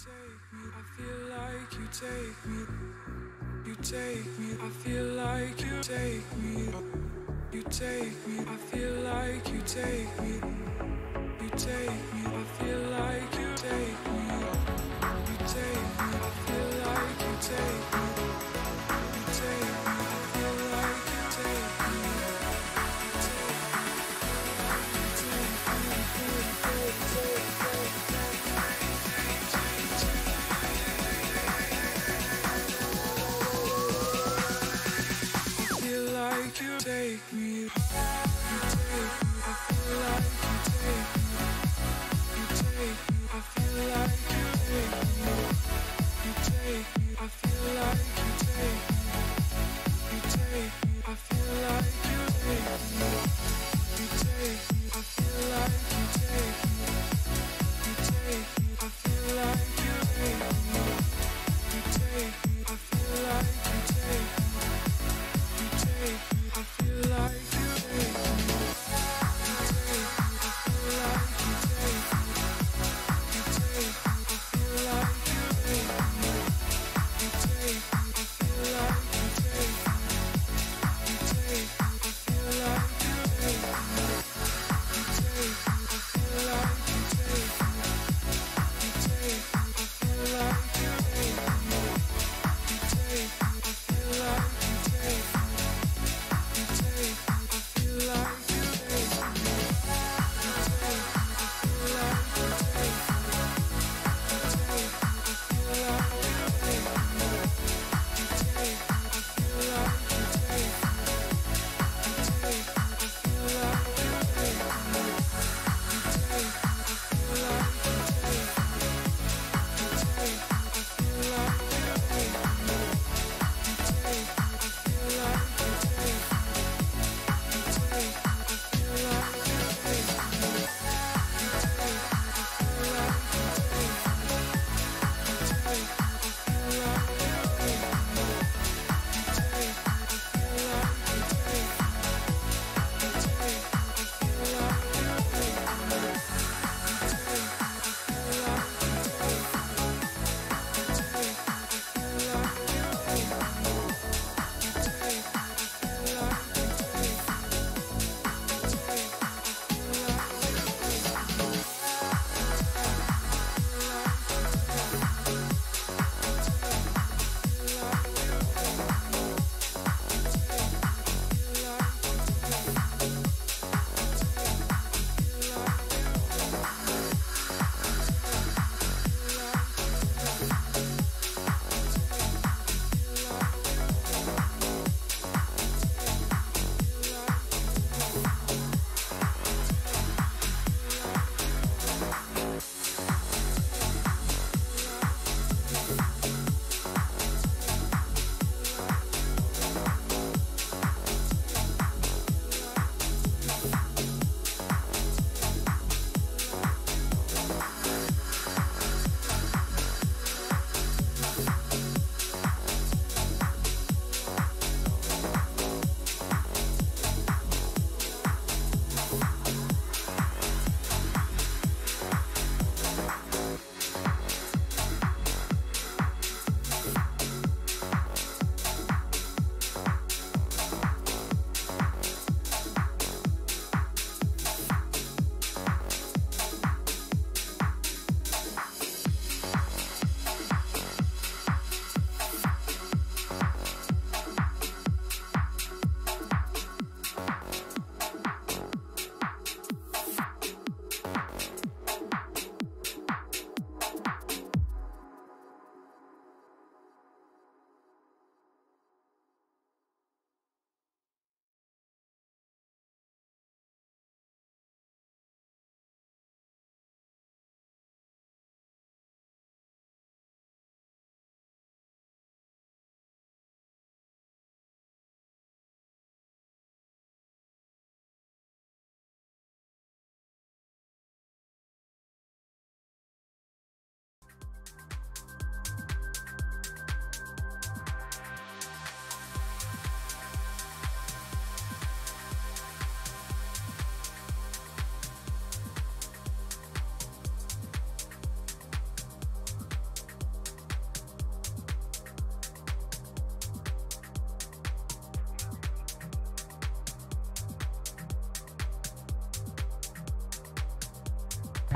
I feel like you take me. You take me. I feel like you take me. You take me. I feel like you take me. You take me. I feel like you take me. You take me. I feel like you take me.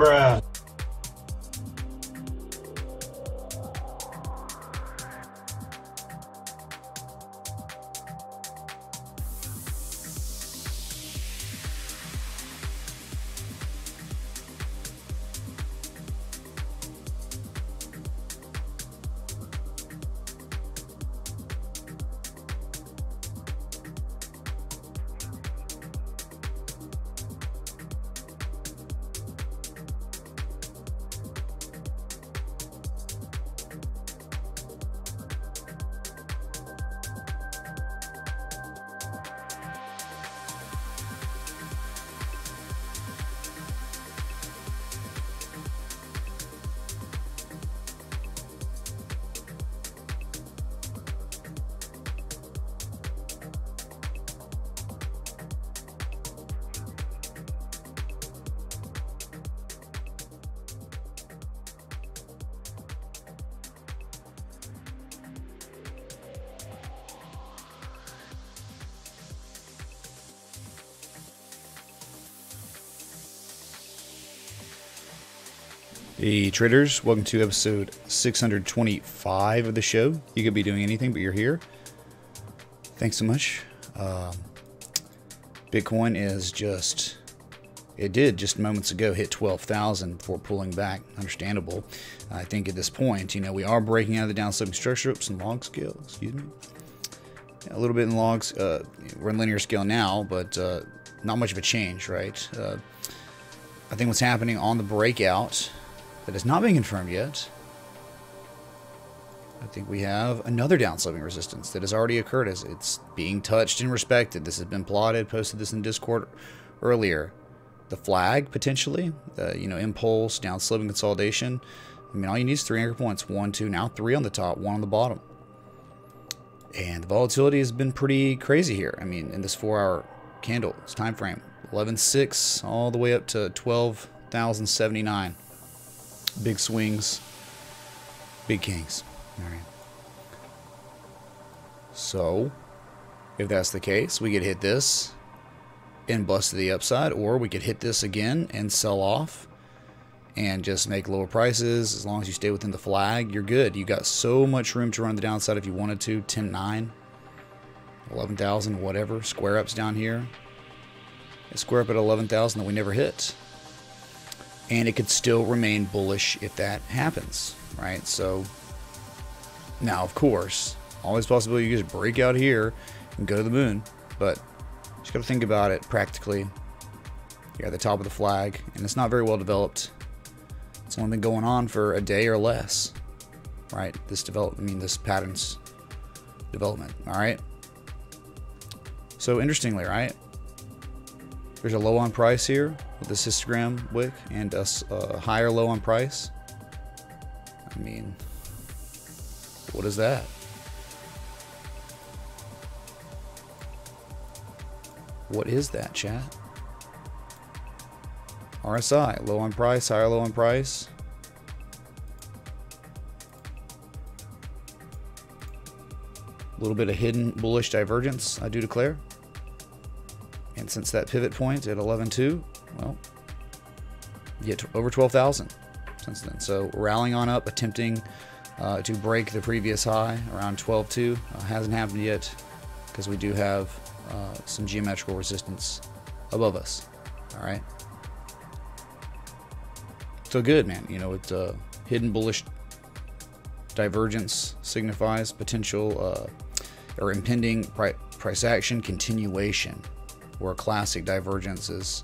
Bruh. Hey traders, welcome to episode 625 of the show. You could be doing anything, but you're here. Thanks so much. Um, Bitcoin is just, it did just moments ago hit 12,000 before pulling back. Understandable. I think at this point, you know, we are breaking out of the downsloping structure. Oops, some log scale, excuse me. A little bit in logs. Uh, we're in linear scale now, but uh, not much of a change, right? Uh, I think what's happening on the breakout that is not being confirmed yet. I think we have another downsloping resistance that has already occurred as it's being touched and respected. This has been plotted, posted this in Discord earlier. The flag, potentially, the, you know, impulse, downsloping consolidation. I mean, all you need is three anchor points. One, two, now three on the top, one on the bottom. And the volatility has been pretty crazy here. I mean, in this four-hour candle, this time frame, 11.6 all the way up to 12,079 big swings, big kings. All right. So, if that's the case, we could hit this and bust to the upside, or we could hit this again and sell off and just make lower prices. As long as you stay within the flag, you're good. You got so much room to run the downside if you wanted to. 10 9, 11,000, whatever. Square ups down here. A square up at 11,000 that we never hit and it could still remain bullish if that happens, right? So now, of course, always possible you just break out here and go to the moon, but just got to think about it practically. You're at the top of the flag, and it's not very well developed. It's only been going on for a day or less, right? This develop, I mean, this pattern's development, all right? So interestingly, right? There's a low on price here with this histogram wick and a, a uh, higher low on price. I mean, what is that? What is that, chat? RSI, low on price, higher low on price. A little bit of hidden bullish divergence, I do declare. And since that pivot point at 11.2, well, you get over 12,000 since then. So rallying on up, attempting uh, to break the previous high around 12.2. Uh, hasn't happened yet because we do have uh, some geometrical resistance above us. All right. So good, man. You know, it's uh, hidden bullish divergence signifies potential uh, or impending price action continuation where classic divergence is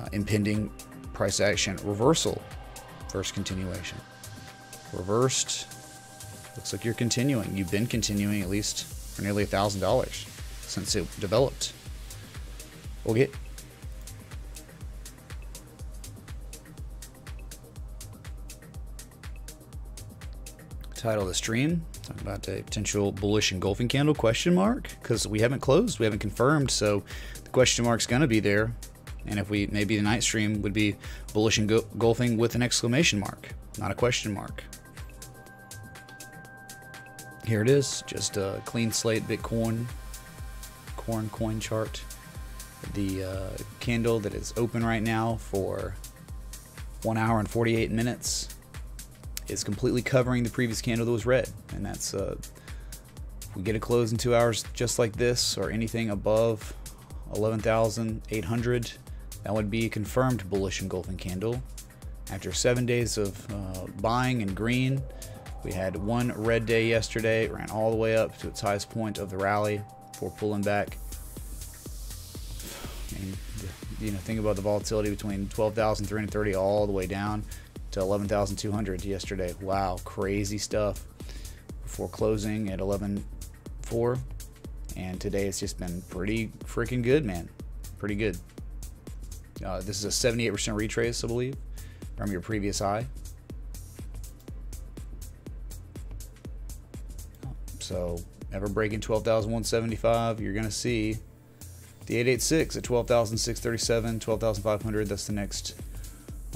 uh, impending price action reversal first continuation. Reversed, looks like you're continuing. You've been continuing at least for nearly a thousand dollars since it developed. We'll get title of the stream. Talking about a potential bullish engulfing candle question mark? Because we haven't closed we haven't confirmed so the question mark's going to be there. And if we maybe the night stream would be bullish engulfing with an exclamation mark not a question mark. Here it is just a clean slate bitcoin corn coin chart. The uh, candle that is open right now for one hour and 48 minutes is completely covering the previous candle that was red. And that's, uh, we get a close in two hours just like this or anything above 11,800, that would be a confirmed bullish engulfing candle. After seven days of uh, buying in green, we had one red day yesterday, ran all the way up to its highest point of the rally before pulling back. And, you know, think about the volatility between 12,330 all the way down to 11,200 yesterday. Wow, crazy stuff. Before closing at 11.4, and today it's just been pretty freaking good, man. Pretty good. Uh, this is a 78% retrace, I believe, from your previous high. So, ever breaking 12,175, you're going to see the 886 at 12,637, 12,500. That's the next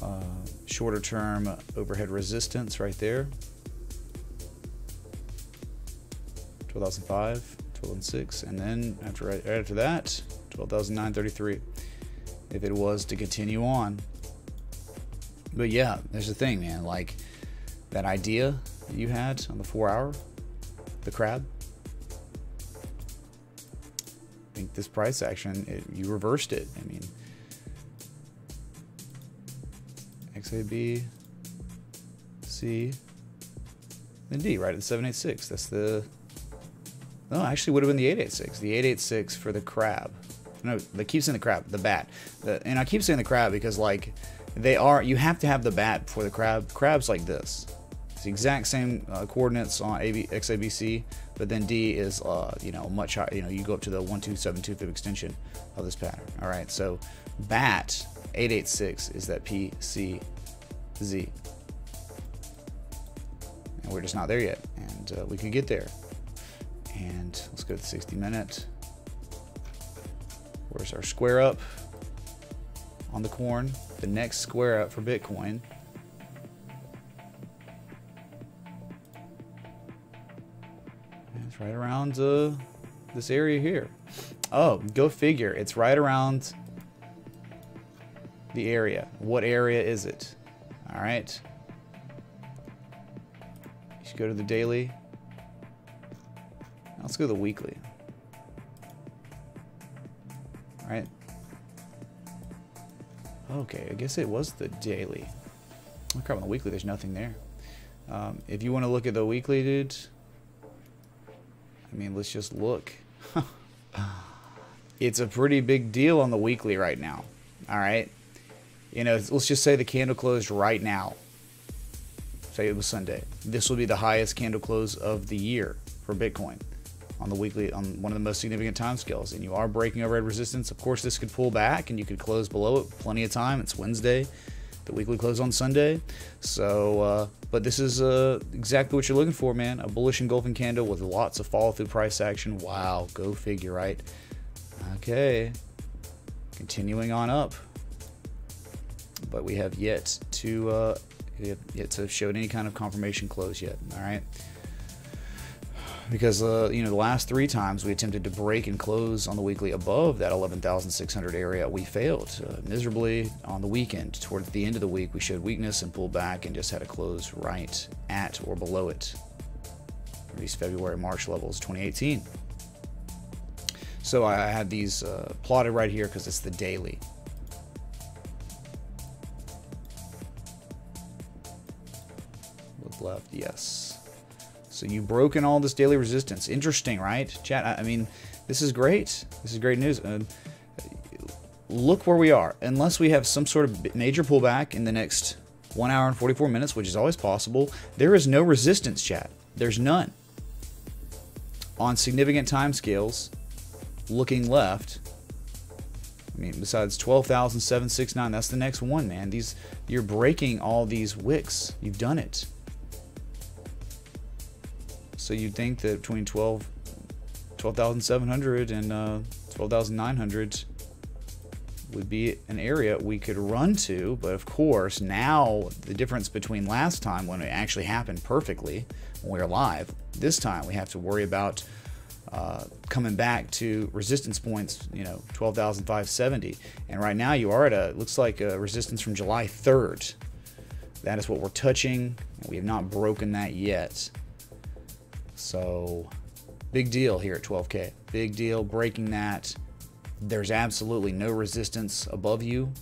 uh, shorter term overhead resistance right there. 12,005, 12,006, and then after after that, 12,933. If it was to continue on. But yeah, there's the thing, man. Like that idea you had on the four hour, the crab. I think this price action, it, you reversed it. I mean, XAB, C, then D, right at the 786. That's the. No, actually, would have been the 886. The 886 for the crab. No, they keep saying the crab, the bat. The, and I keep saying the crab because, like, they are. You have to have the bat for the crab. Crab's like this. It's the exact same uh, coordinates on AB, XABC, but then D is, uh, you know, much higher. You know, you go up to the 12725 extension of this pattern. All right, so bat 886 is that PCZ. And we're just not there yet, and uh, we could get there. And let's go to the 60 minute. Where's our square up on the corn? The next square up for Bitcoin. It's right around uh, this area here. Oh, go figure. It's right around the area. What area is it? All right. You should go to the daily. Let's go to the weekly. All right. Okay, I guess it was the daily. Oh crap, on the weekly, there's nothing there. Um, if you want to look at the weekly, dude, I mean, let's just look. it's a pretty big deal on the weekly right now. All right. You know, let's just say the candle closed right now. Say it was Sunday. This will be the highest candle close of the year for Bitcoin on the weekly on one of the most significant time scales and you are breaking overhead resistance. Of course this could pull back and you could close below it plenty of time. It's wednesday the weekly close on sunday. So uh, but this is uh, exactly what you're looking for man. A bullish engulfing candle with lots of follow through price action. Wow go figure right? Okay. Continuing on up but we have yet to uh, yet to show any kind of confirmation close yet all right because uh, you know the last three times we attempted to break and close on the weekly above that 11,600 area, we failed uh, miserably on the weekend. Towards the end of the week, we showed weakness and pulled back and just had to close right at or below it. These February March levels 2018. So I had these uh, plotted right here because it's the daily. Yes. So you've broken all this daily resistance. Interesting, right? Chat, I mean, this is great. This is great news. Uh, look where we are. Unless we have some sort of major pullback in the next 1 hour and 44 minutes, which is always possible, there is no resistance, chat. There's none. On significant time scales, looking left, I mean, besides 12,769, that's the next one, man. These You're breaking all these wicks. You've done it. So you'd think that between 12, 12,700 and uh, 12,900 would be an area we could run to. But of course, now the difference between last time when it actually happened perfectly when we were live, this time we have to worry about uh, coming back to resistance points, you know, 12,570. And right now you are at a, looks like a resistance from July 3rd. That is what we're touching. We have not broken that yet. So, big deal here at 12K. Big deal breaking that. There's absolutely no resistance above you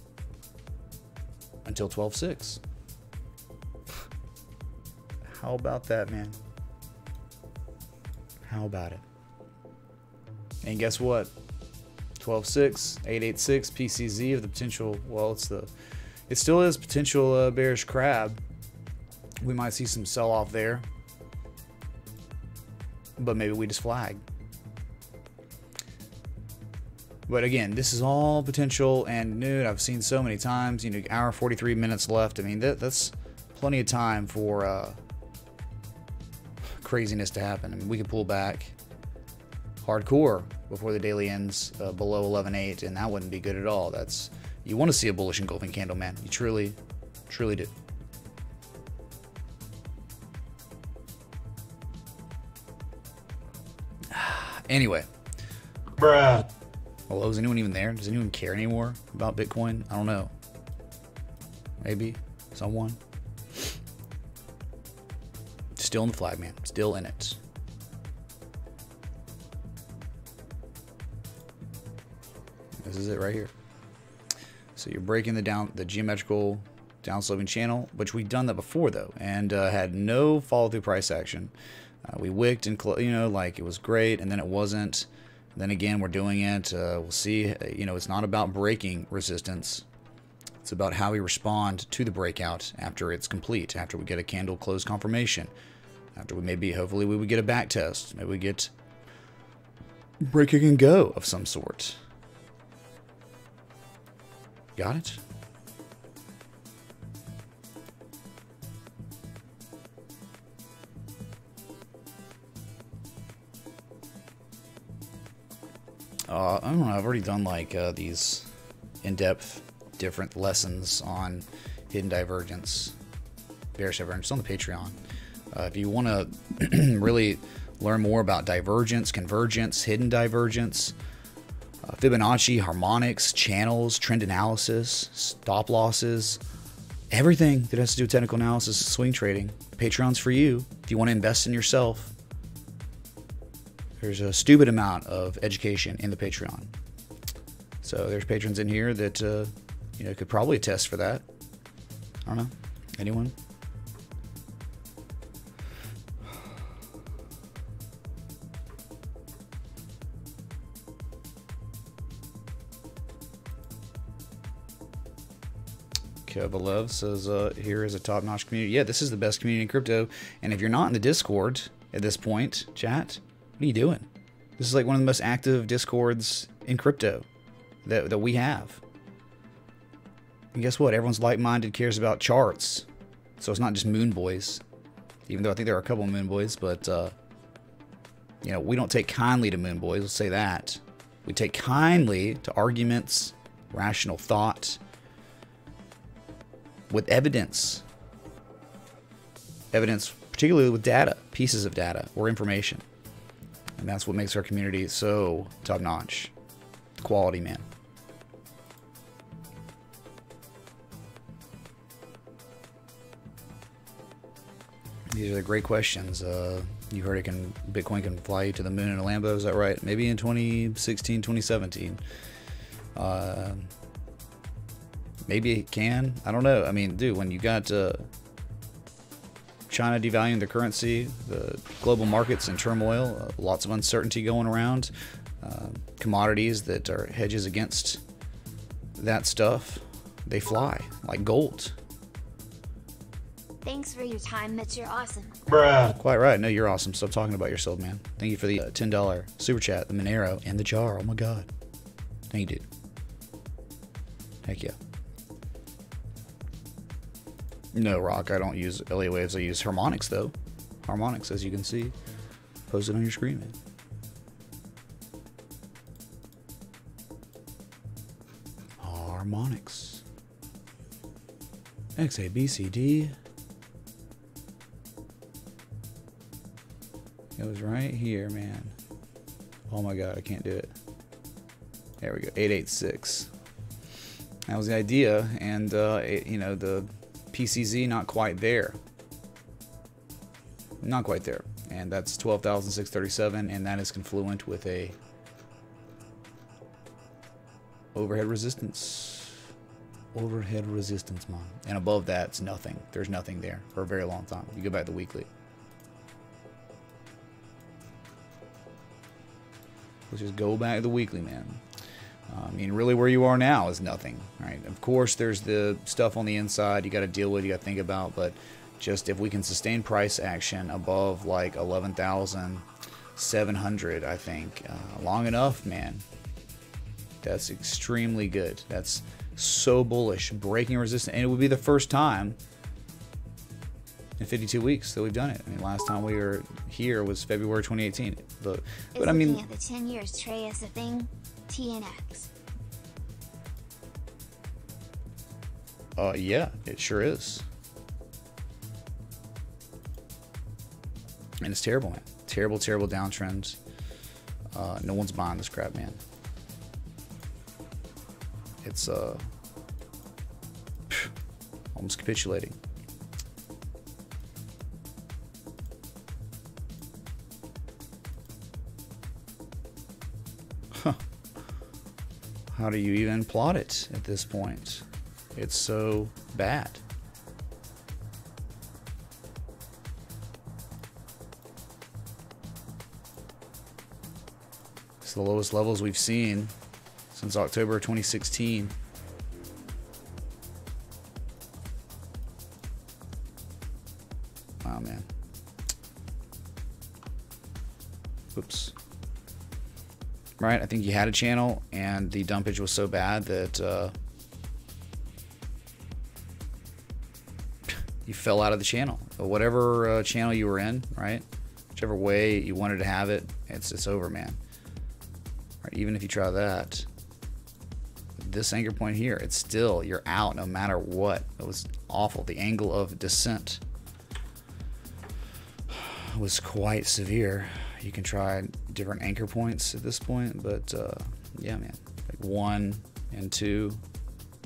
until 12.6. How about that, man? How about it? And guess what? 12.6, 886 PCZ of the potential. Well, it's the, it still is potential uh, bearish crab. We might see some sell off there, but maybe we just flag. But again, this is all potential and new. I've seen so many times. You know, hour 43 minutes left. I mean, that, that's plenty of time for uh, craziness to happen. I mean, we can pull back hardcore before the daily ends uh, below 11.8, and that wouldn't be good at all. That's you want to see a bullish engulfing candle, man. You truly, truly do. Anyway. Bruh. Hello, is anyone even there? Does anyone care anymore about Bitcoin? I don't know. Maybe someone. Still in the flag, man. Still in it. This is it right here. So you're breaking the down the geometrical downsloping channel, which we've done that before though, and uh, had no follow through price action. Uh, we wicked and you know like it was great, and then it wasn't. Then again, we're doing it. Uh, we'll see. You know, it's not about breaking resistance. It's about how we respond to the breakout after it's complete, after we get a candle close confirmation, after we maybe, hopefully, we would get a back test. Maybe we get breaking and go of some sort. Got it? Uh, I don't know. I've already done like uh, these in-depth, different lessons on hidden divergence, bearish divergence on the Patreon. Uh, if you want to really learn more about divergence, convergence, hidden divergence, uh, Fibonacci, harmonics, channels, trend analysis, stop losses, everything that has to do with technical analysis, swing trading, Patreon's for you. If you want to invest in yourself, there's a stupid amount of education in the Patreon. So there's patrons in here that uh, you know could probably attest for that. I don't know. Anyone? Kovalev says, uh, here is a top-notch community. Yeah, this is the best community in crypto. And if you're not in the Discord at this point, chat, what are you doing? This is like one of the most active discords in crypto that, that we have. And guess what? Everyone's like-minded, cares about charts. So it's not just moon boys. Even though I think there are a couple of moon boys, but uh, you know, we don't take kindly to moon boys, let's say that. We take kindly to arguments, rational thought, with evidence. Evidence, particularly with data, pieces of data or information. And that's what makes our community so top notch. Quality, man. These are the great questions. Uh, you heard it can Bitcoin can fly you to the moon in a Lambo. Is that right? Maybe in 2016, 2017. Uh, maybe it can. I don't know. I mean, dude, when you got uh, China devaluing their currency, the global markets in turmoil, uh, lots of uncertainty going around, uh, commodities that are hedges against that stuff, they fly like gold. Thanks for your time, Mitch. You're awesome. Bruh. Quite right. No, you're awesome. Stop talking about yourself, man. Thank you for the uh, $10 super chat, the Monero, and the jar. Oh my god. Thank you, dude. Heck yeah. No, Rock, I don't use Elliott Waves. I use Harmonics, though. Harmonics, as you can see. Posted on your screen, man. Harmonics. X, A, B, C, D. It was right here, man. Oh my god, I can't do it. There we go. 886. That was the idea, and uh, it, you know the PCZ not quite there. Not quite there. And that's 12,637 and that is confluent with a overhead resistance. Overhead resistance, man. And above that, it's nothing. There's nothing there for a very long time. You go back to the weekly. Let's just go back to the weekly, man. I mean, really, where you are now is nothing, right? Of course, there's the stuff on the inside you got to deal with, you got to think about, but just if we can sustain price action above like 11,700, I think, uh, long enough, man, that's extremely good. That's so bullish, breaking resistance, and it would be the first time in 52 weeks that we've done it. I mean, last time we were here was February 2018. But, but I mean, at the 10 years tray is a thing, TNX. Uh, yeah, it sure is. And it's terrible, man. Terrible, terrible downtrends. Uh, no one's buying this crap, man. It's uh, almost capitulating. How do you even plot it at this point? It's so bad. It's the lowest levels we've seen since October 2016. Wow, man. Oops. Right, I think you had a channel, and the dumpage was so bad that uh, you fell out of the channel. Whatever uh, channel you were in, right? Whichever way you wanted to have it, it's it's over, man. Right, even if you try that, this anchor point here, it's still you're out no matter what. It was awful. The angle of descent was quite severe. You can try different anchor points at this point, but uh, yeah, man, like one and two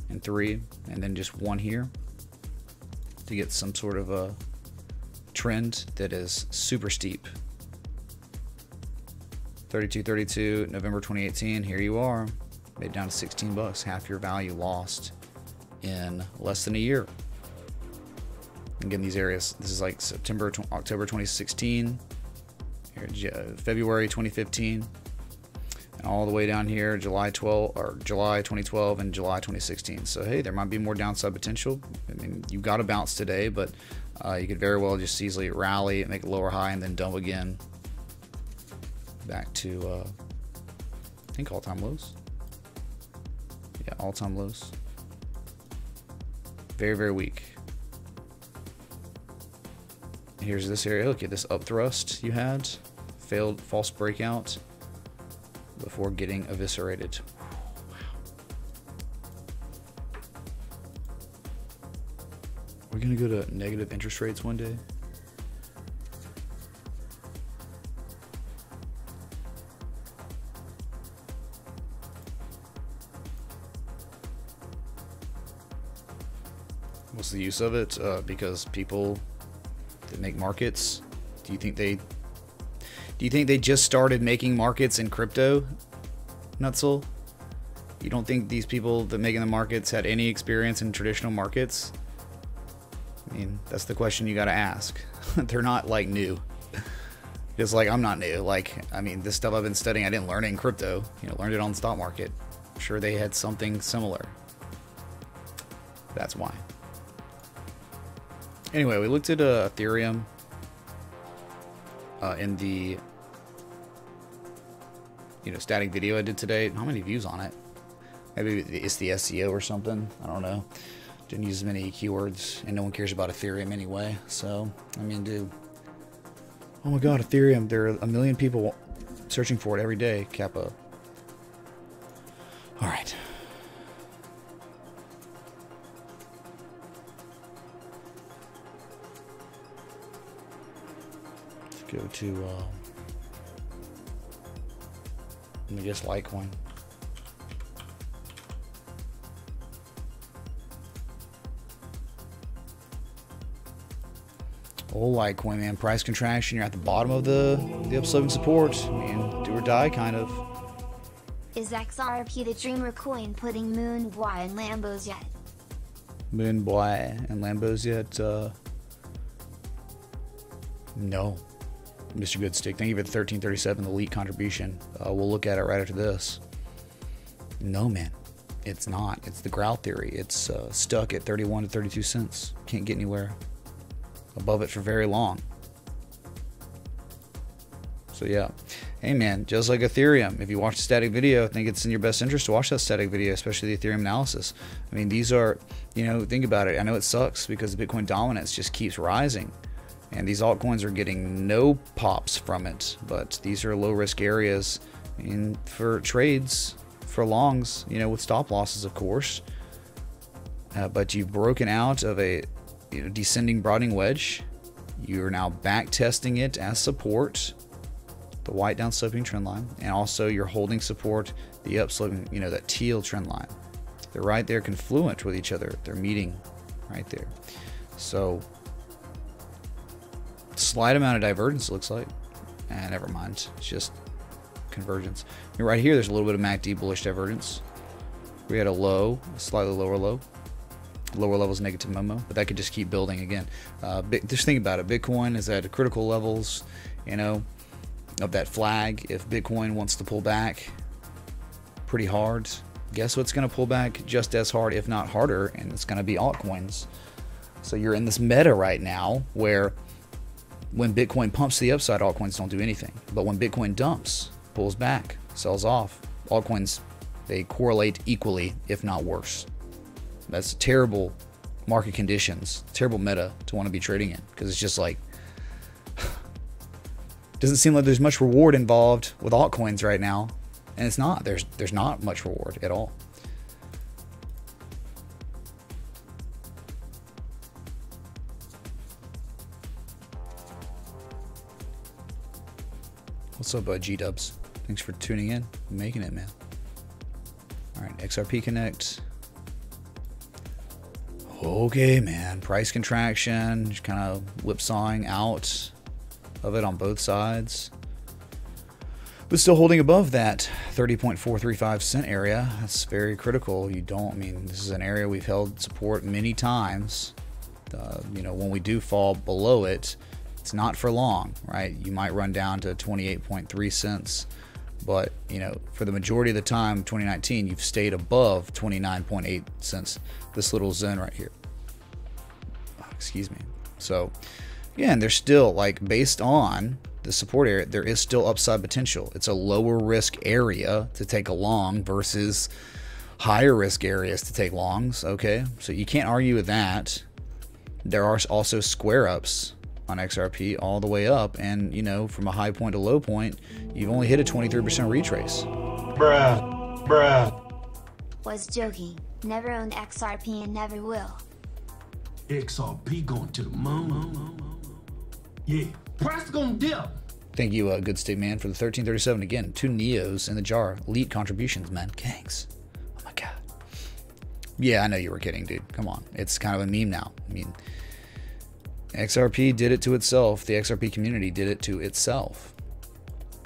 and three, and then just one here to get some sort of a trend that is super steep. 3232 November 2018 here you are. Made down to 16 bucks half your value lost in less than a year. Again these areas this is like September October 2016 February 2015 and all the way down here July 12 or July 2012 and July 2016 so hey there might be more downside potential. I mean you got a bounce today but uh, you could very well just easily rally make a lower high and then dump again. Back to uh, I think all-time lows. Yeah all-time lows. Very very weak. Here's this area. Look at this up thrust you had failed false breakout before getting eviscerated We're gonna go to negative interest rates one day. What's the use of it? Uh, because people that make markets, do you think they do you think they just started making markets in crypto? Nutzel? You don't think these people that making the markets had any experience in traditional markets? I mean, that's the question you got to ask. They're not like new. Just like I'm not new. Like, I mean, this stuff I've been studying, I didn't learn it in crypto. You know, learned it on the stock market. I'm sure they had something similar. That's why. Anyway, we looked at uh, Ethereum uh, in the you know static video I did today. How many views on it? Maybe it's the SEO or something. I don't know. Didn't use as many keywords, and no one cares about Ethereum anyway. So, I mean, dude. Oh my god, Ethereum. There are a million people searching for it every day, Kappa. Alright. Let's to, uh, let me guess Litecoin. whole Litecoin, man. Price contraction. You're at the bottom of the the upsloping support. I mean, do or die, kind of. Is XRP the dreamer coin putting Moon Boy and Lambos yet? Moon Boy and Lambos yet? Uh, no. Mr. Goodstick, thank you for the 1337, the elite contribution. Uh, we'll look at it right after this. No, man. It's not. It's the growl theory. It's uh, stuck at 31 to 32 cents. Can't get anywhere above it for very long. So yeah. Hey man, just like Ethereum, if you watch a static video, I think it's in your best interest to watch that static video, especially the Ethereum analysis. I mean, these are, you know, think about it. I know it sucks because the Bitcoin dominance just keeps rising. And these altcoins are getting no pops from it, but these are low risk areas for trades, for longs, you know, with stop losses, of course. Uh, but you've broken out of a you know, descending broadening wedge. You are now back testing it as support, the white down sloping trend line, and also you're holding support the up sloping, you know, that teal trend line. They're right there confluent with each other. They're meeting right there. So slight amount of divergence looks like. And eh, never mind. It's just convergence. Right here, there's a little bit of MACD bullish divergence. We had a low, a slightly lower low lower levels negative Momo, but that could just keep building again. Uh, just think about it. Bitcoin is at critical levels, you know, of that flag. If Bitcoin wants to pull back pretty hard, guess what's going to pull back just as hard, if not harder, and it's going to be altcoins. So you're in this meta right now where when Bitcoin pumps to the upside, altcoins don't do anything. But when Bitcoin dumps, pulls back, sells off, altcoins they correlate equally, if not worse. That's terrible market conditions, terrible meta to want to be trading in because it's just like doesn't seem like there's much reward involved with altcoins right now, and it's not. There's there's not much reward at all. What's up, uh, G Dubs? Thanks for tuning in, making it, man. All right, XRP Connect. Okay, man. Price contraction, just kind of whipsawing out of it on both sides. But still holding above that 30.435 cent area. That's very critical. You don't, I mean, this is an area we've held support many times. Uh, you know, when we do fall below it, it's not for long, right? You might run down to 28.3 cents. But, you know, for the majority of the time, 2019, you've stayed above 29.8 cents this little zone right here. Oh, excuse me. So, again, there's still like based on the support area, there is still upside potential. It's a lower risk area to take a long versus higher risk areas to take longs. Okay, so you can't argue with that. There are also square ups on XRP all the way up, and you know, from a high point to low point, you've only hit a 23% retrace. Bruh, bruh. Was joking. Never owned XRP and never will. XRP going to the moon. Yeah, price gonna dip. Thank you, uh, good state man, for the 1337 again. Two Neos in the jar. Elite contributions, man. Thanks. Oh my god. Yeah, I know you were kidding, dude. Come on. It's kind of a meme now. I mean, XRP did it to itself. The XRP community did it to itself.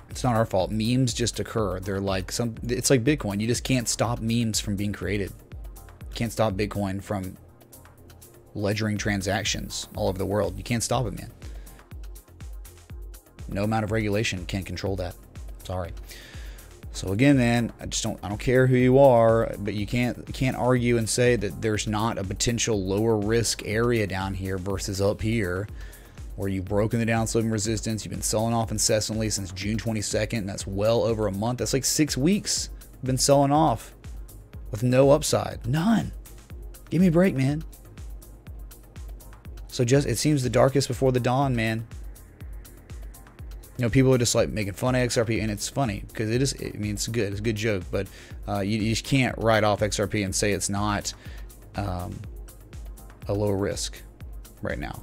It's not our fault. Memes just occur. They're like some. It's like Bitcoin. You just can't stop memes from being created. You Can't stop Bitcoin from ledgering transactions all over the world. You can't stop it, man. No amount of regulation can control that. Sorry. So again, man, I just don't I don't care who you are, but you can't can't argue and say that there's not a potential lower risk area down here versus up here where you've broken the downsloping resistance, you've been selling off incessantly since June 22nd, that's well over a month. That's like 6 weeks. Been selling off with no upside. None. Give me a break, man. So just it seems the darkest before the dawn, man. You know, people are just like making fun of XRP, and it's funny because it is. I mean, it's good. It's a good joke, but uh, you, you, just can't write off XRP and say it's not um, a low risk right now.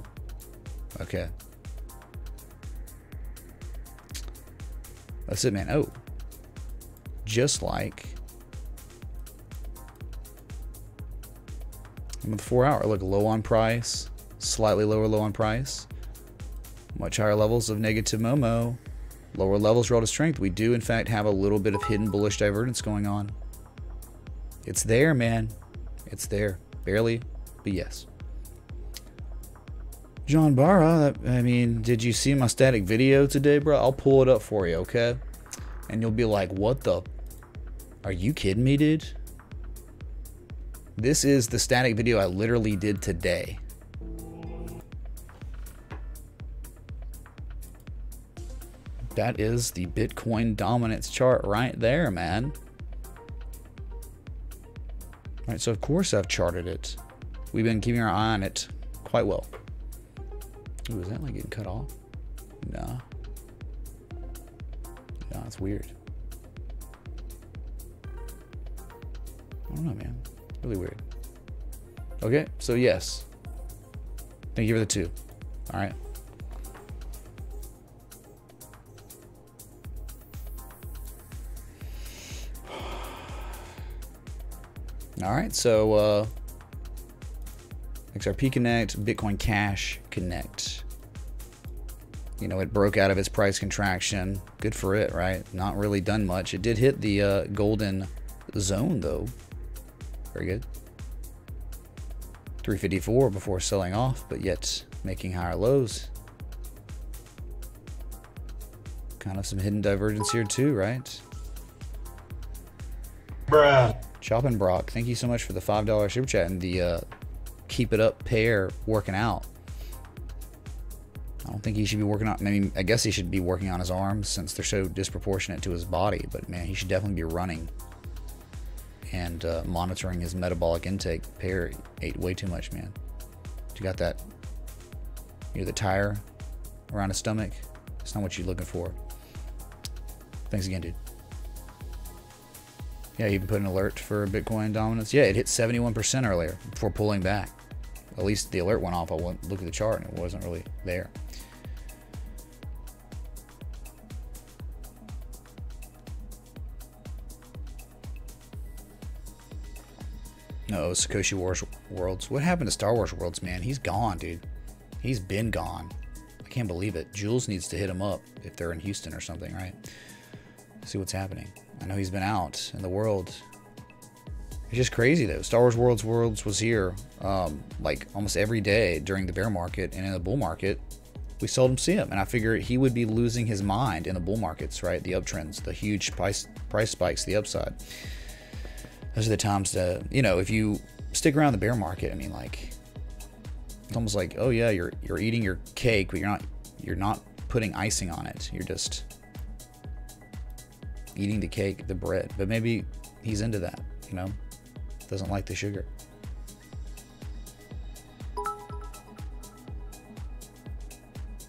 Okay. That's it, man. Oh, just like with four hour, look low on price, slightly lower low on price. Much higher levels of negative Momo. Lower levels relative strength. We do, in fact, have a little bit of hidden bullish divergence going on. It's there, man. It's there. Barely, but yes. John Barra, I mean, did you see my static video today, bro? I'll pull it up for you, okay? And you'll be like, what the? Are you kidding me, dude? This is the static video I literally did today. That is the Bitcoin dominance chart right there, man. All right, so of course I've charted it. We've been keeping our eye on it quite well. Ooh, is that like getting cut off? No. No, it's weird. I don't know, man. Really weird. Okay, so yes. Thank you for the two. All right. All right, so uh, XRP Connect, Bitcoin Cash Connect. You know, it broke out of its price contraction. Good for it, right? Not really done much. It did hit the uh, golden zone, though. Very good. 354 before selling off, but yet making higher lows. Kind of some hidden divergence here, too, right? Bruh. Choppin' Brock, thank you so much for the $5 super chat and the uh, keep it up pair working out. I don't think he should be working on. I mean, I guess he should be working on his arms since they're so disproportionate to his body. But man, he should definitely be running and uh, monitoring his metabolic intake. Pair ate way too much, man. You got that? You know, the tire around his stomach. It's not what you're looking for. Thanks again, dude. Yeah, even put an alert for Bitcoin dominance. Yeah, it hit 71% earlier before pulling back. At least the alert went off. I went look at the chart and it wasn't really there. No, Sakoshi Wars Worlds. What happened to Star Wars Worlds, man? He's gone, dude. He's been gone. I can't believe it. Jules needs to hit him up if they're in Houston or something, right? See what's happening. I know he's been out in the world. It's just crazy though. Star Wars Worlds Worlds was here um, like almost every day during the bear market and in the bull market. We seldom see him, and I figure he would be losing his mind in the bull markets, right? The uptrends, the huge price price spikes, the upside. Those are the times that you know if you stick around the bear market. I mean, like it's almost like oh yeah, you're you're eating your cake, but you're not you're not putting icing on it. You're just eating the cake, the bread. But maybe he's into that, you know? Doesn't like the sugar.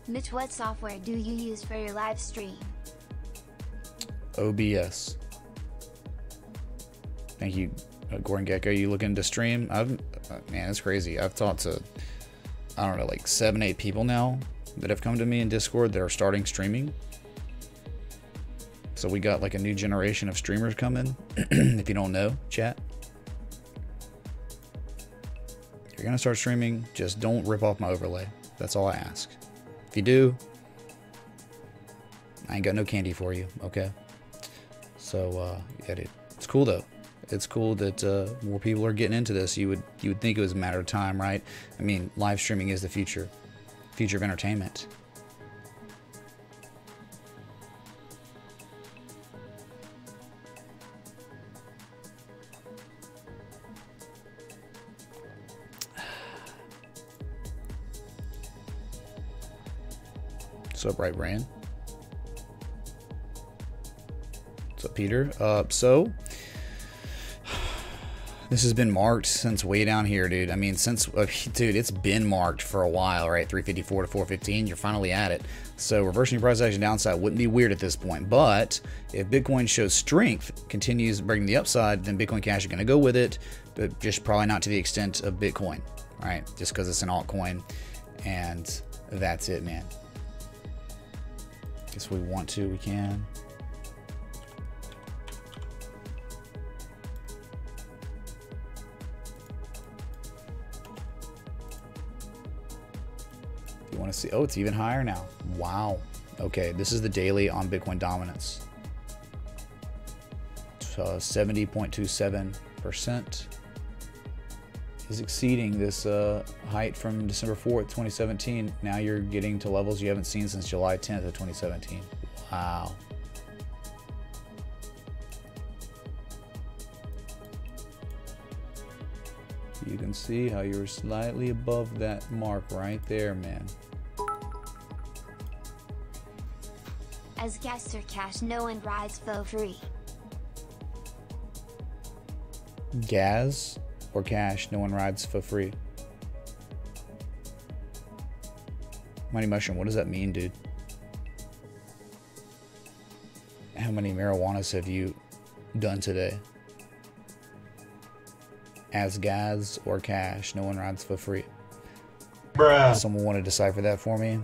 Mitch, what software do you use for your live stream? OBS. Thank you, uh, Gordon Gecko. You looking to stream? I've, uh, man, it's crazy. I've talked to, I don't know, like seven, eight people now that have come to me in Discord that are starting streaming. So we got like a new generation of streamers coming. if you don't know, chat. If you're gonna start streaming, just don't rip off my overlay. That's all I ask. If you do, I ain't got no candy for you, okay? So uh, yeah, it's cool though. It's cool that uh, more people are getting into this. You would you would think it was a matter of time, right? I mean, live streaming is the future, future of entertainment. What's up, Right Brand? What's up, Peter? Uh, so, this has been marked since way down here, dude. I mean, since, uh, dude, it's been marked for a while, right? 354 to 415, you're finally at it. So, reversing your price action downside wouldn't be weird at this point. But if Bitcoin shows strength, continues bringing the upside, then Bitcoin Cash is going to go with it, but just probably not to the extent of Bitcoin, right? Just because it's an altcoin. And that's it, man. Guess we want to, we can. You want to see? Oh, it's even higher now. Wow. Okay, this is the daily on Bitcoin dominance. Uh, 70.27% is exceeding this uh, height from December 4th, 2017. Now you're getting to levels you haven't seen since July 10th of 2017. Wow. You can see how you're slightly above that mark right there, man. As guests or cash no one rides for free. Gas or cash, no one rides for free. Money mushroom, what does that mean, dude? How many marijuanas have you done today? As gas or cash, no one rides for free. Bruh. Someone want to decipher that for me?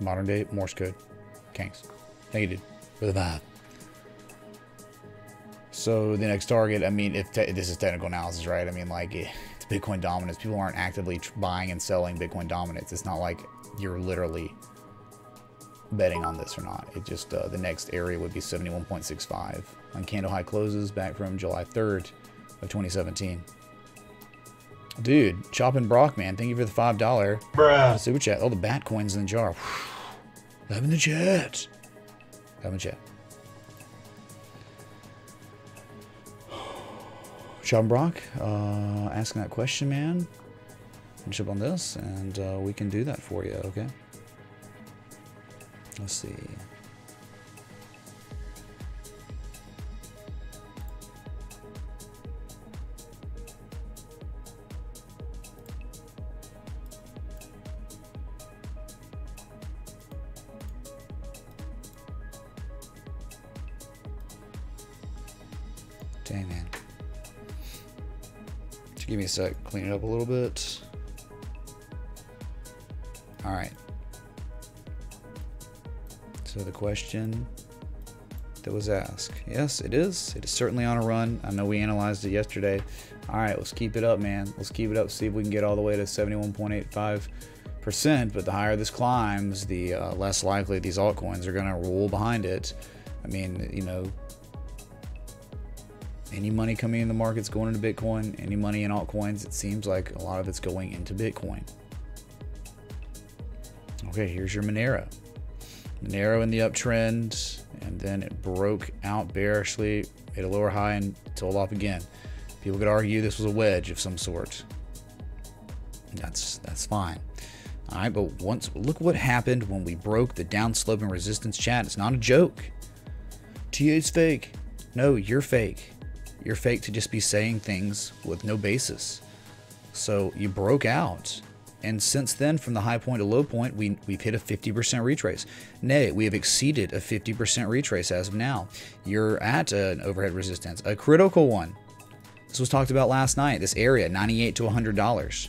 Modern day Morse code. Kanks. Thank you, dude, for the vibe. So the next target, I mean, if this is technical analysis, right? I mean, like it's Bitcoin dominance. People aren't actively tr- buying and selling Bitcoin dominance. It's not like you're literally betting on this or not. It just uh, the next area would be 71.65 on candle high closes back from July 3rd of 2017. Dude, Choppin' Brock, man, thank you for the five dollar Bruh. super chat. Oh, the bat coins in the jar. Have in the chat. Have in the chat. Sean Brock, uh, asking that question, man. Finish up on this, and uh, we can do that for you, okay? Let's see. Give me a sec, clean it up a little bit. All right. So the question that was asked. Yes, it is. It is certainly on a run. I know we analyzed it yesterday. All right, let's keep it up, man. Let's keep it up. See if we can get all the way to 71.85%. But the higher this climbs, the uh, less likely these altcoins are going to roll behind it. I mean, you know, any money coming in the market's going into Bitcoin. Any money in altcoins, it seems like a lot of it's going into Bitcoin. Okay, here's your Monero. Monero in the uptrend, and then it broke out bearishly, made a lower high, and sold off again. People could argue this was a wedge of some sort. That's that's fine. All right, but once look what happened when we broke the downsloping resistance chat. It's not a joke. TA's fake. No, you're fake. You're fake to just be saying things with no basis. So you broke out. And since then, from the high point to low point, we, we've hit a 50% retrace. Nay, we have exceeded a 50% retrace as of now. You're at an overhead resistance, a critical one. This was talked about last night. This area, 98 to $100.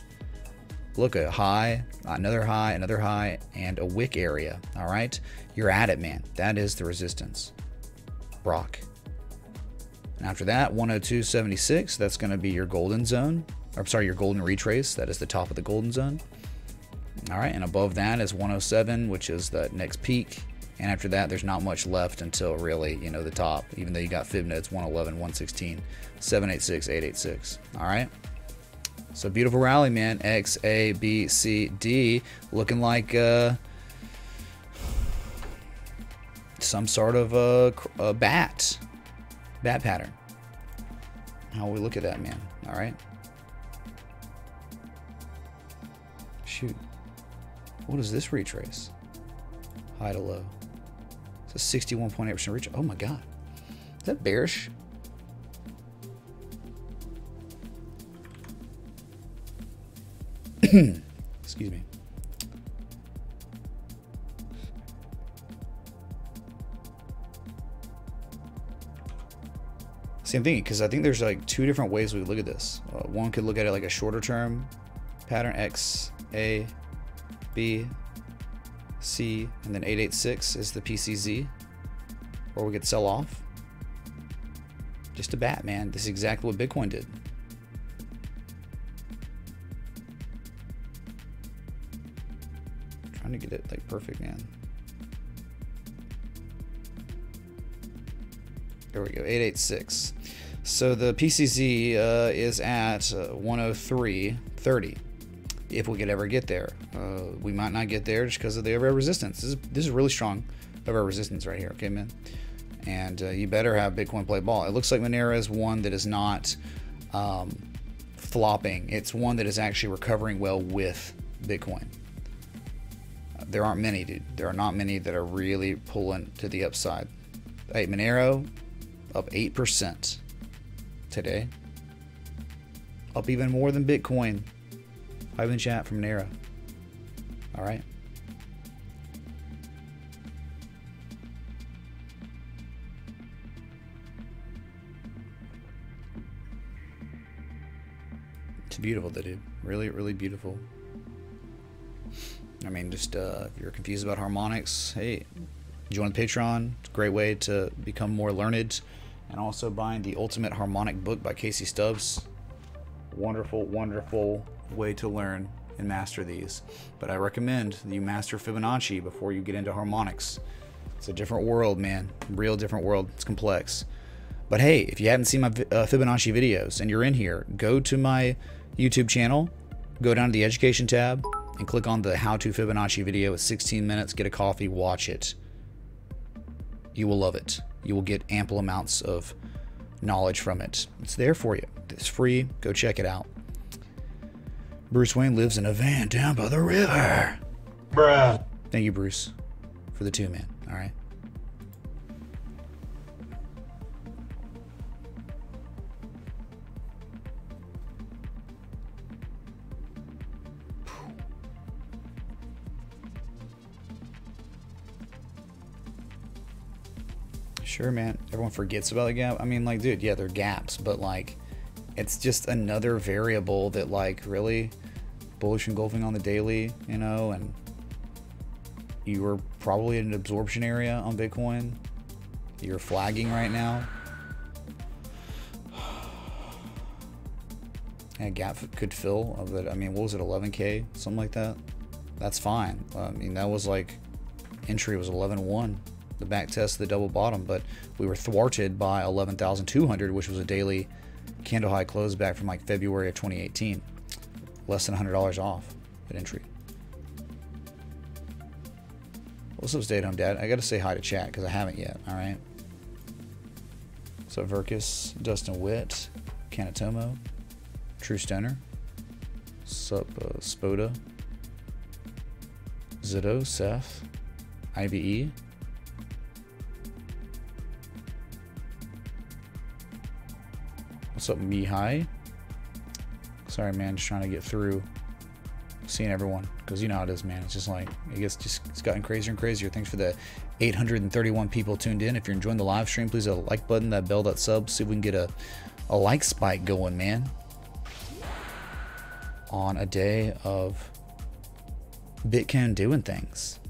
Look, a high, another high, another high, and a wick area. All right? You're at it, man. That is the resistance. Brock. And after that, 102.76, that's going to be your golden zone. I'm sorry, your golden retrace. That is the top of the golden zone. All right, and above that is 107, which is the next peak. And after that, there's not much left until really, you know, the top. Even though you got fib nodes 111, 116, 786, 886. All right. So beautiful rally, man. X, A, B, C, D, looking like uh, some sort of a, a bat, bat pattern. How we look at that, man. All right. Shoot. What is this retrace? High to low. It's a 61.8% reach. Oh my god. Is that bearish? Excuse me. Same thing, because I think there's like two different ways we look at this. Uh, one could look at it like a shorter term pattern X, A, B, C, and then 886 is the PCZ, or we could sell off. Just a bat, man. This is exactly what Bitcoin did. trying to get it like perfect, man. There we go, 886. So the PCZ uh, is at uh, 103.30 if we could ever get there. Uh, we might not get there just because of the overhead resistance. This is, this is really strong overhead resistance right here, okay, man? And uh, you better have Bitcoin play ball. It looks like Monero is one that is not um, flopping. It's one that is actually recovering well with Bitcoin. Uh, there aren't many, dude. There are not many that are really pulling to the upside. Hey, Monero up 8% today. Up even more than Bitcoin. I've been chat from Monero. All right. It's beautiful, dude. Really, really beautiful. I mean, just uh, if you're confused about harmonics, hey, join the Patreon. It's a great way to become more learned. And also buying the Ultimate Harmonic book by Casey Stubbs. Wonderful, wonderful way to learn and master these. But I recommend you master Fibonacci before you get into harmonics. It's a different world, man. Real different world. It's complex. But hey, if you haven't seen my uh, Fibonacci videos and you're in here, go to my YouTube channel, go down to the education tab, and click on the how to Fibonacci video. It's 16 minutes. Get a coffee, watch it. You will love it. You will get ample amounts of knowledge from it. It's there for you. It's free. Go check it out. Bruce Wayne lives in a van down by the river. Bruh. Thank you, Bruce, for the two, man. All right. Sure, man. Everyone forgets about the gap. I mean, like, dude, yeah, they're gaps, but like, it's just another variable that, like, really bullish engulfing on the daily, you know, and you were probably in an absorption area on Bitcoin. You're flagging right now. A gap could fill uh, of it. I mean, what was it, 11k, something like that? That's fine. I mean, that was like entry was 11.1, the back test of the double bottom, but we were thwarted by 11,200, which was a daily candle high close back from like February of 2018, less than $100 off at entry. What's up, stay at home dad? I got to say hi to chat because I haven't yet. All right. So Verkus, Dustin Witt, Kanatomo, True Stoner, Sup uh, Spoda, Zito, Seth, IBE. What's up, Mihai? Sorry, man, just trying to get through seeing everyone because you know how it is, man. It's just like it gets just it's gotten crazier and crazier. Thanks for the 831 people tuned in. If you're enjoying the live stream, please hit a like button, that bell, that sub, see if we can get a a like spike going, man. On a day of Bitcoin doing things,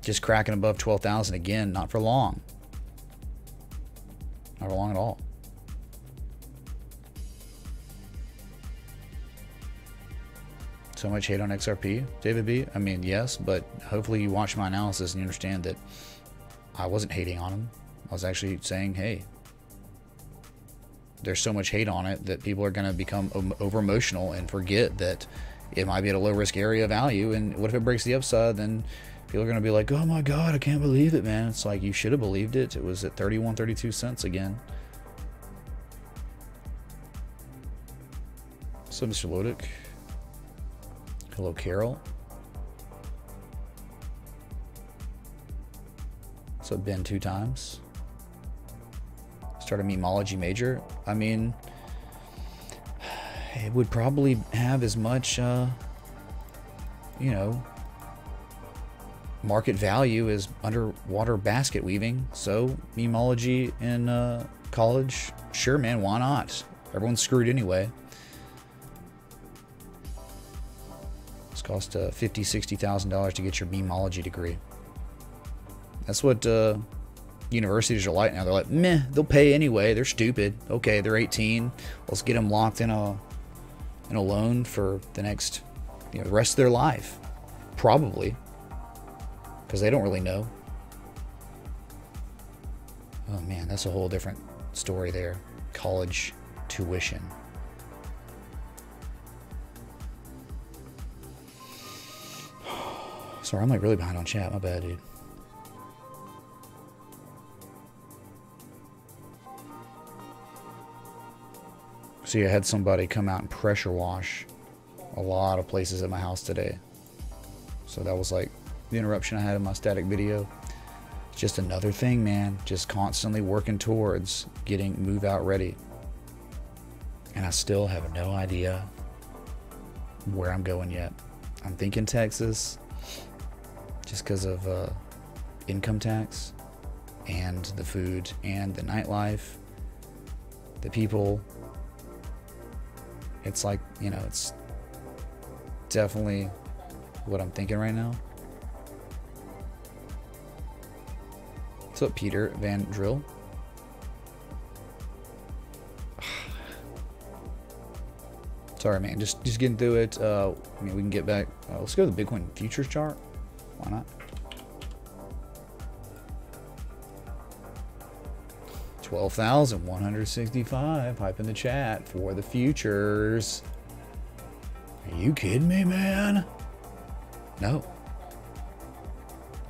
just cracking above 12,000 again. Not for long. Not for long at all. So much hate on XRP, David B. I mean, yes, but hopefully you watch my analysis and you understand that I wasn't hating on him. I was actually saying, hey, there's so much hate on it that people are going to become over emotional and forget that it might be at a low risk area of value. And what if it breaks the upside? Then people are going to be like, oh my God, I can't believe it, man. It's like you should have believed it. It was at 31, 32 cents again. So, Mr. Lodick. Hello, Carol. So been two times. Started memology major. I mean, it would probably have as much, uh, you know, market value as underwater basket weaving. So memology in uh, college, sure, man, why not? Everyone's screwed anyway. Cost uh, fifty, sixty thousand dollars to get your memology degree. That's what uh, universities are like now. They're like, meh, they'll pay anyway. They're stupid. Okay, they're 18. Let's get them locked in a in a loan for the next, you know, the rest of their life, probably. because they don't really know. Oh man, that's a whole different story there. College tuition. Sorry, I'm like really behind on chat. My bad, dude. See, I had somebody come out and pressure wash a lot of places at my house today. So that was like the interruption I had in my static video. It's just another thing, man. Just constantly working towards getting move out ready. And I still have no idea where I'm going yet. I'm thinking Texas just because of uh, income tax and the food and the nightlife, the people. It's like, you know, it's definitely what I'm thinking right now. What's up, Peter Van Drill? Sorry, man. Just just getting through it. Uh, I mean, we can get back. Uh, let's go to the Bitcoin futures chart. Why not? Twelve thousand one hundred sixty-five. Hype in the chat for the futures. Are you kidding me, man? No.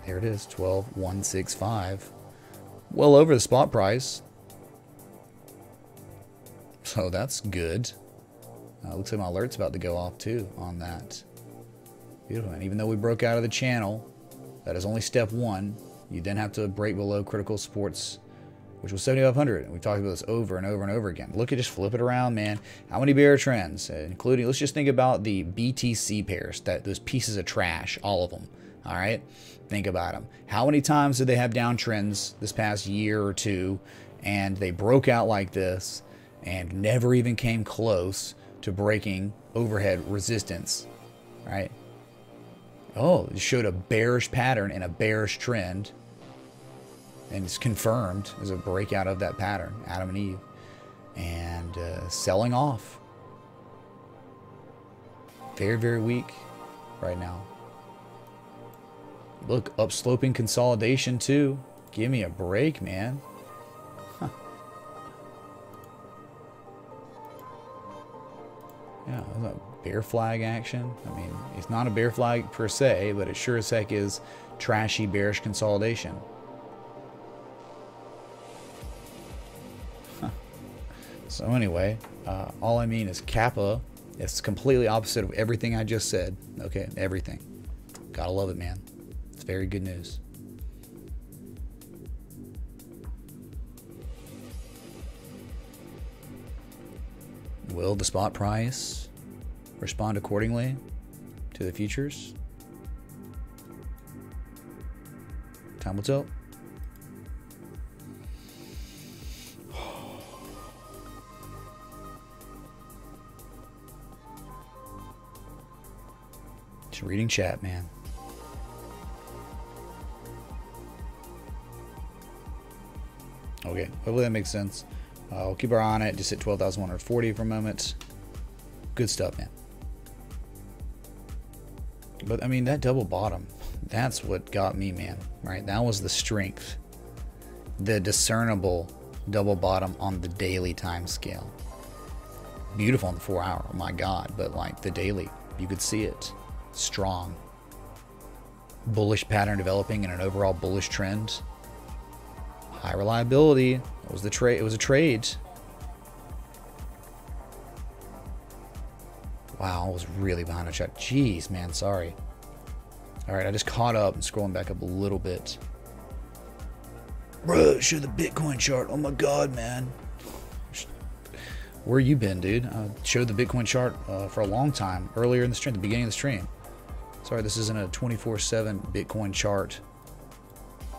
There it is, 12,165. Well over the spot price. So that's good. Uh, looks like my alert's about to go off too on that. Beautiful. And even though we broke out of the channel, that is only step one. You then have to break below critical supports, which was 7,500. We've talked about this over and over and over again. Look at just flip it around, man. How many bear trends, uh, including, let's just think about the BTC pairs, that those pieces of trash, all of them. All right. Think about them. How many times did they have downtrends this past year or two and they broke out like this and never even came close to breaking overhead resistance, right? Oh, it showed a bearish pattern and a bearish trend and it's confirmed as a breakout of that pattern, Adam and Eve, and uh, selling off. Very, very weak right now. Look, upsloping consolidation too. Give me a break, man. Huh. Yeah, bear flag action. I mean, it's not a bear flag per se, but it sure as heck is trashy bearish consolidation. Huh. So anyway, uh, all I mean is Kappa. It's completely opposite of everything I just said. Okay, everything. Gotta love it, man It's very good news. Will the spot price respond accordingly to the futures? Time will tell. Just reading chat, man. Okay, hopefully that makes sense. Uh, we'll keep our eye on it. Just hit 12,140 for a moment. Good stuff, man. But, I mean, that double bottom, that's what got me, man, right? That was the strength. The discernible double bottom on the daily time scale. Beautiful on the four hour, my God. But, like, the daily, you could see it. Strong. Bullish pattern developing and an overall bullish trend High reliability. It was the trade. It was a trade. Wow, I was really behind a check. Jeez, man, sorry. All right, I just caught up and scrolling back up a little bit. Bro, show the Bitcoin chart. Oh my God, man. Where you been, dude? I showed the Bitcoin chart uh, for a long time earlier in the stream, the beginning of the stream. Sorry, this isn't a 24/7 Bitcoin chart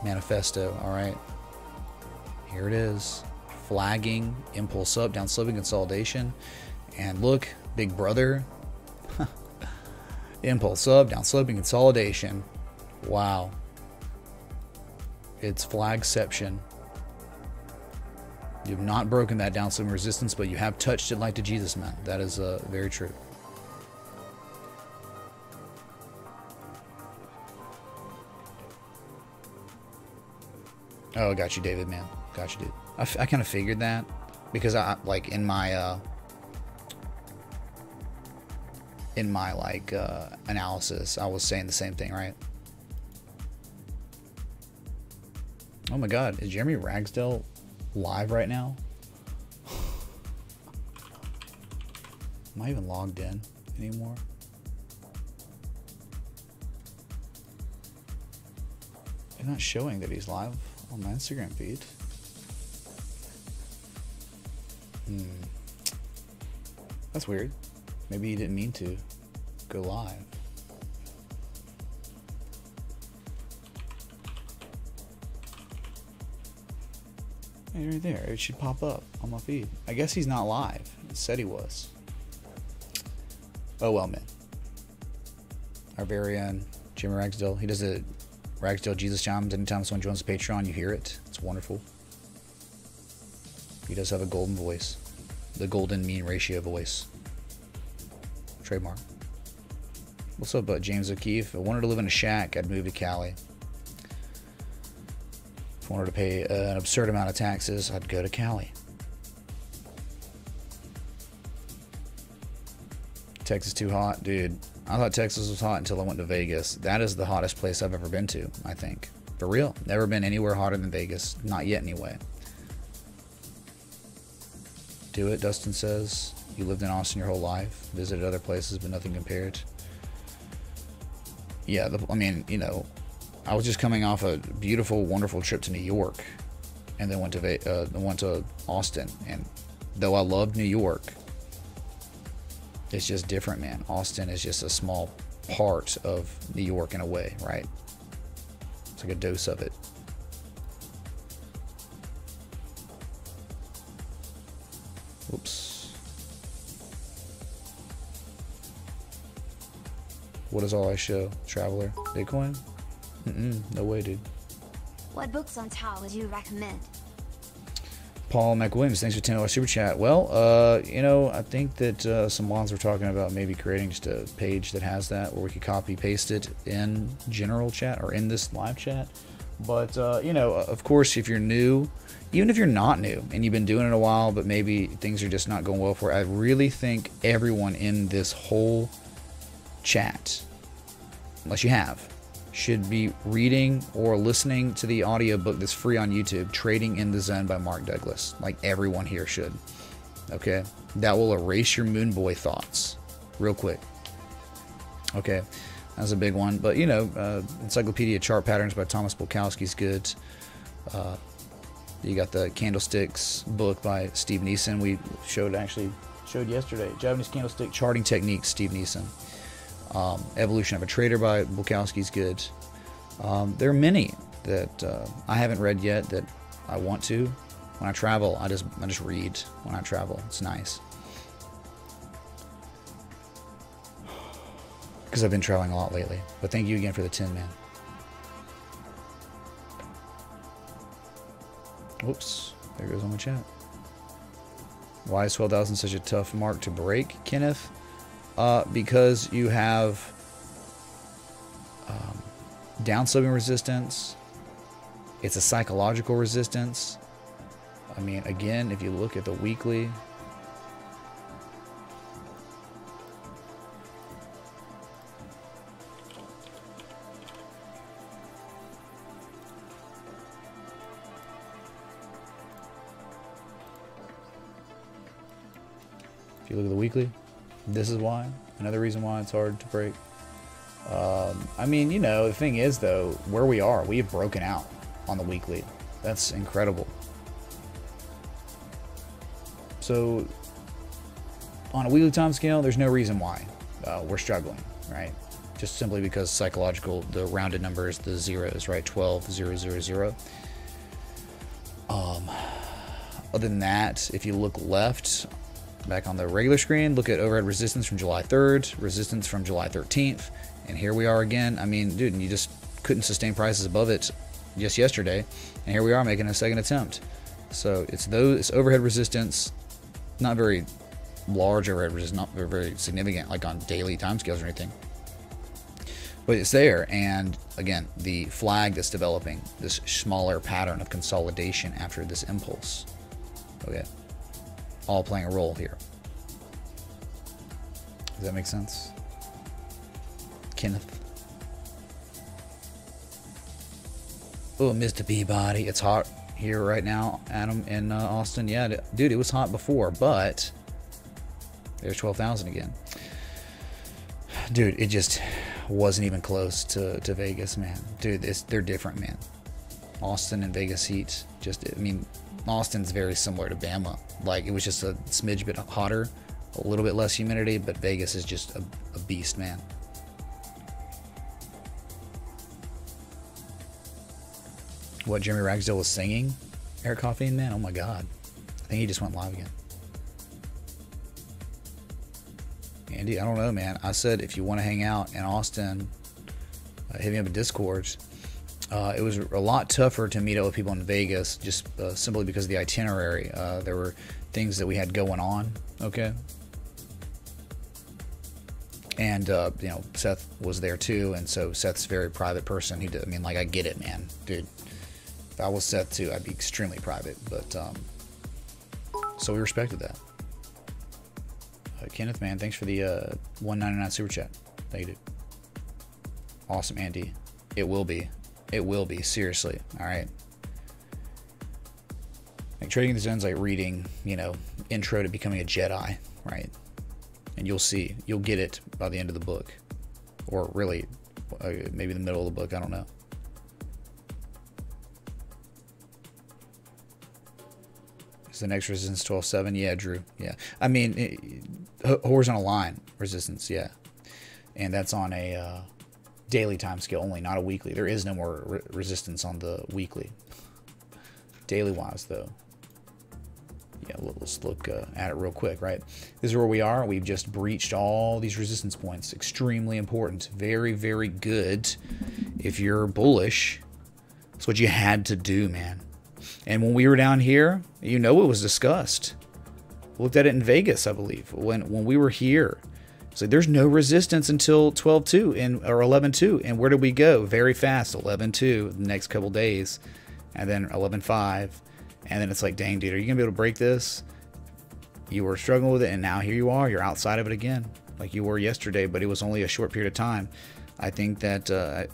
manifesto. All right. Here it is. Flagging, impulse up, down sloping consolidation. And look, big brother. impulse up, down sloping consolidation. Wow. It's flagception. You've not broken that down sloping resistance, but you have touched it like to Jesus, man. That is uh, very true. Oh, got you, David, man. Got you, dude. I kind of figured that because I like in my uh in my like uh analysis, I was saying the same thing, right? Oh my God, is Jeremy Ragsdale live right now? Am I even logged in anymore? It's not showing that he's live on my Instagram feed. Hmm. That's weird. Maybe he didn't mean to go live. Hey, right there. It should pop up on my feed. I guess he's not live. Said he was. Oh well, man. Our very own Jimmy Ragsdale. He does the Ragsdale Jesus chimes. Anytime someone joins the Patreon, you hear it. It's wonderful. He does have a golden voice. The golden mean ratio voice. Trademark. What's up, uh, James O'Keefe? If I wanted to live in a shack, I'd move to Cali. If I wanted to pay uh, an absurd amount of taxes, I'd go to Cali. Texas too hot, dude. I thought Texas was hot until I went to Vegas. That is the hottest place I've ever been to, I think. For real. Never been anywhere hotter than Vegas. Not yet, anyway. Do it, Dustin says. You lived in Austin your whole life, visited other places, but nothing compared. Yeah, the, I mean, you know, I was just coming off a beautiful, wonderful trip to New York, and then went to uh, went to Austin. And though I loved New York, it's just different, man. Austin is just a small part of New York in a way, right? It's like a dose of it. What is all I show? Traveler? Bitcoin? Mm-mm, no way, dude. What books on Tao would you recommend? Paul McWilliams, thanks for ten dollars super chat. Well, uh, you know, I think that uh, some mods were talking about maybe creating just a page that has that, where we could copy paste it in general chat or in this live chat. But uh, you know, of course, if you're new, even if you're not new and you've been doing it a while, but maybe things are just not going well for, you, I really think everyone in this whole chat, unless you have, should be reading or listening to the audiobook that's free on YouTube, Trading in the Zone by Mark Douglas. Like everyone here should. Okay? That will erase your Moon Boy thoughts real quick. Okay? That's a big one. But, you know, uh, Encyclopedia Chart Patterns by Thomas Bulkowski's good. Uh, you got the Candlesticks book by Steve Nison. We showed actually showed yesterday. Japanese Candlestick Charting Techniques, Steve Nison. Um, Evolution of a Trader by Bulkowski's good. Um, there are many that uh, I haven't read yet that I want to. When I travel, I just I just read when I travel. It's nice because I've been traveling a lot lately. But thank you again for the tin, man. Whoops, there goes on my chat. Why is 12,000 such a tough mark to break, Kenneth? Uh, because you have um, downsloping resistance. It's a psychological resistance. I mean, again, if you look at the weekly, if you look at the weekly, this is why. Another reason why it's hard to break. Um, I mean, you know, the thing is, though, where we are, we have broken out on the weekly. That's incredible. So, on a weekly time scale, there's no reason why uh, we're struggling, right? Just simply because psychological, the rounded numbers, the zeros, right? 12, 0, 0, 0. Um, other than that, if you look left, back on the regular screen, look at overhead resistance from July 3rd, resistance from July 13th, and here we are again. I mean, dude, you just couldn't sustain prices above it just yesterday, and here we are making a second attempt. So it's those it's overhead resistance, not very large overhead resistance, not very, very significant, like on daily timescales or anything. but it's there. And again, the flag that's developing this smaller pattern of consolidation after this impulse. Okay, all playing a role here. Does that make sense, Kenneth? Oh, Mr. Peabody, it's hot here right now, Adam in uh, Austin. Yeah, dude, it was hot before, but there's 12,000 again. Dude, it just wasn't even close to, to Vegas, man. Dude, it's, they're different, man. Austin and Vegas heat, just, I mean, Austin's very similar to Bama. Like, it was just a smidge bit hotter, a little bit less humidity, but Vegas is just a, a beast, man. What Jeremy Ragsdale was singing, Eric Coffee, man, oh my god. I think he just went live again. Andy, I don't know, man. I said if you want to hang out in Austin, uh, hit me up in Discord. Uh, it was a lot tougher to meet up with people in Vegas just uh, simply because of the itinerary. Uh, there were things that we had going on, okay? And, uh, you know, Seth was there too, and so Seth's very private person. He did, I mean, like, I get it, man. Dude, if I was Seth too, I'd be extremely private, but, um, so we respected that. Uh, Kenneth, man, thanks for the uh, 199 super chat. Thank you, dude. Awesome, Andy. It will be. It will be. Seriously. All right. Like trading the zones, like reading, you know, intro to becoming a Jedi, right? And you'll see. You'll get it by the end of the book, or really, uh, maybe the middle of the book. I don't know. Is the next resistance 12.7? Yeah, Drew. Yeah. I mean, it, horizontal line resistance, yeah. And that's on a uh, daily time scale only, not a weekly. There is no more re resistance on the weekly. Daily wise, though. Yeah, let's look uh, at it real quick, right? This is where we are. We've just breached all these resistance points. Extremely important. Very, very good. If you're bullish, that's what you had to do, man. And when we were down here, you know it was discussed. Looked at it in Vegas, I believe, when when we were here. So there's no resistance until 12.2 and or 11.2. And where do we go? Very fast, 11.2 the next couple days. And then 11.5. And then it's like, dang, dude, are you to be able to break this? You were struggling with it, and now here you are. You're outside of it again, like you were yesterday, but it was only a short period of time. I think that uh,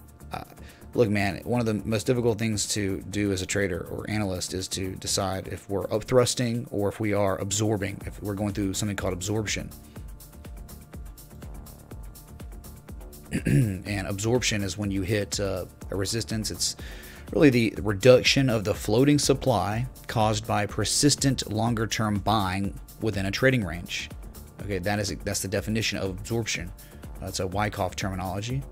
look, man, one of the most difficult things to do as a trader or analyst is to decide if we're up thrusting or if we are absorbing, if we're going through something called absorption. and absorption is when you hit uh, a resistance. It's really the reduction of the floating supply caused by persistent longer term buying within a trading range. Okay, that is that's the definition of absorption. That's a Wyckoff terminology.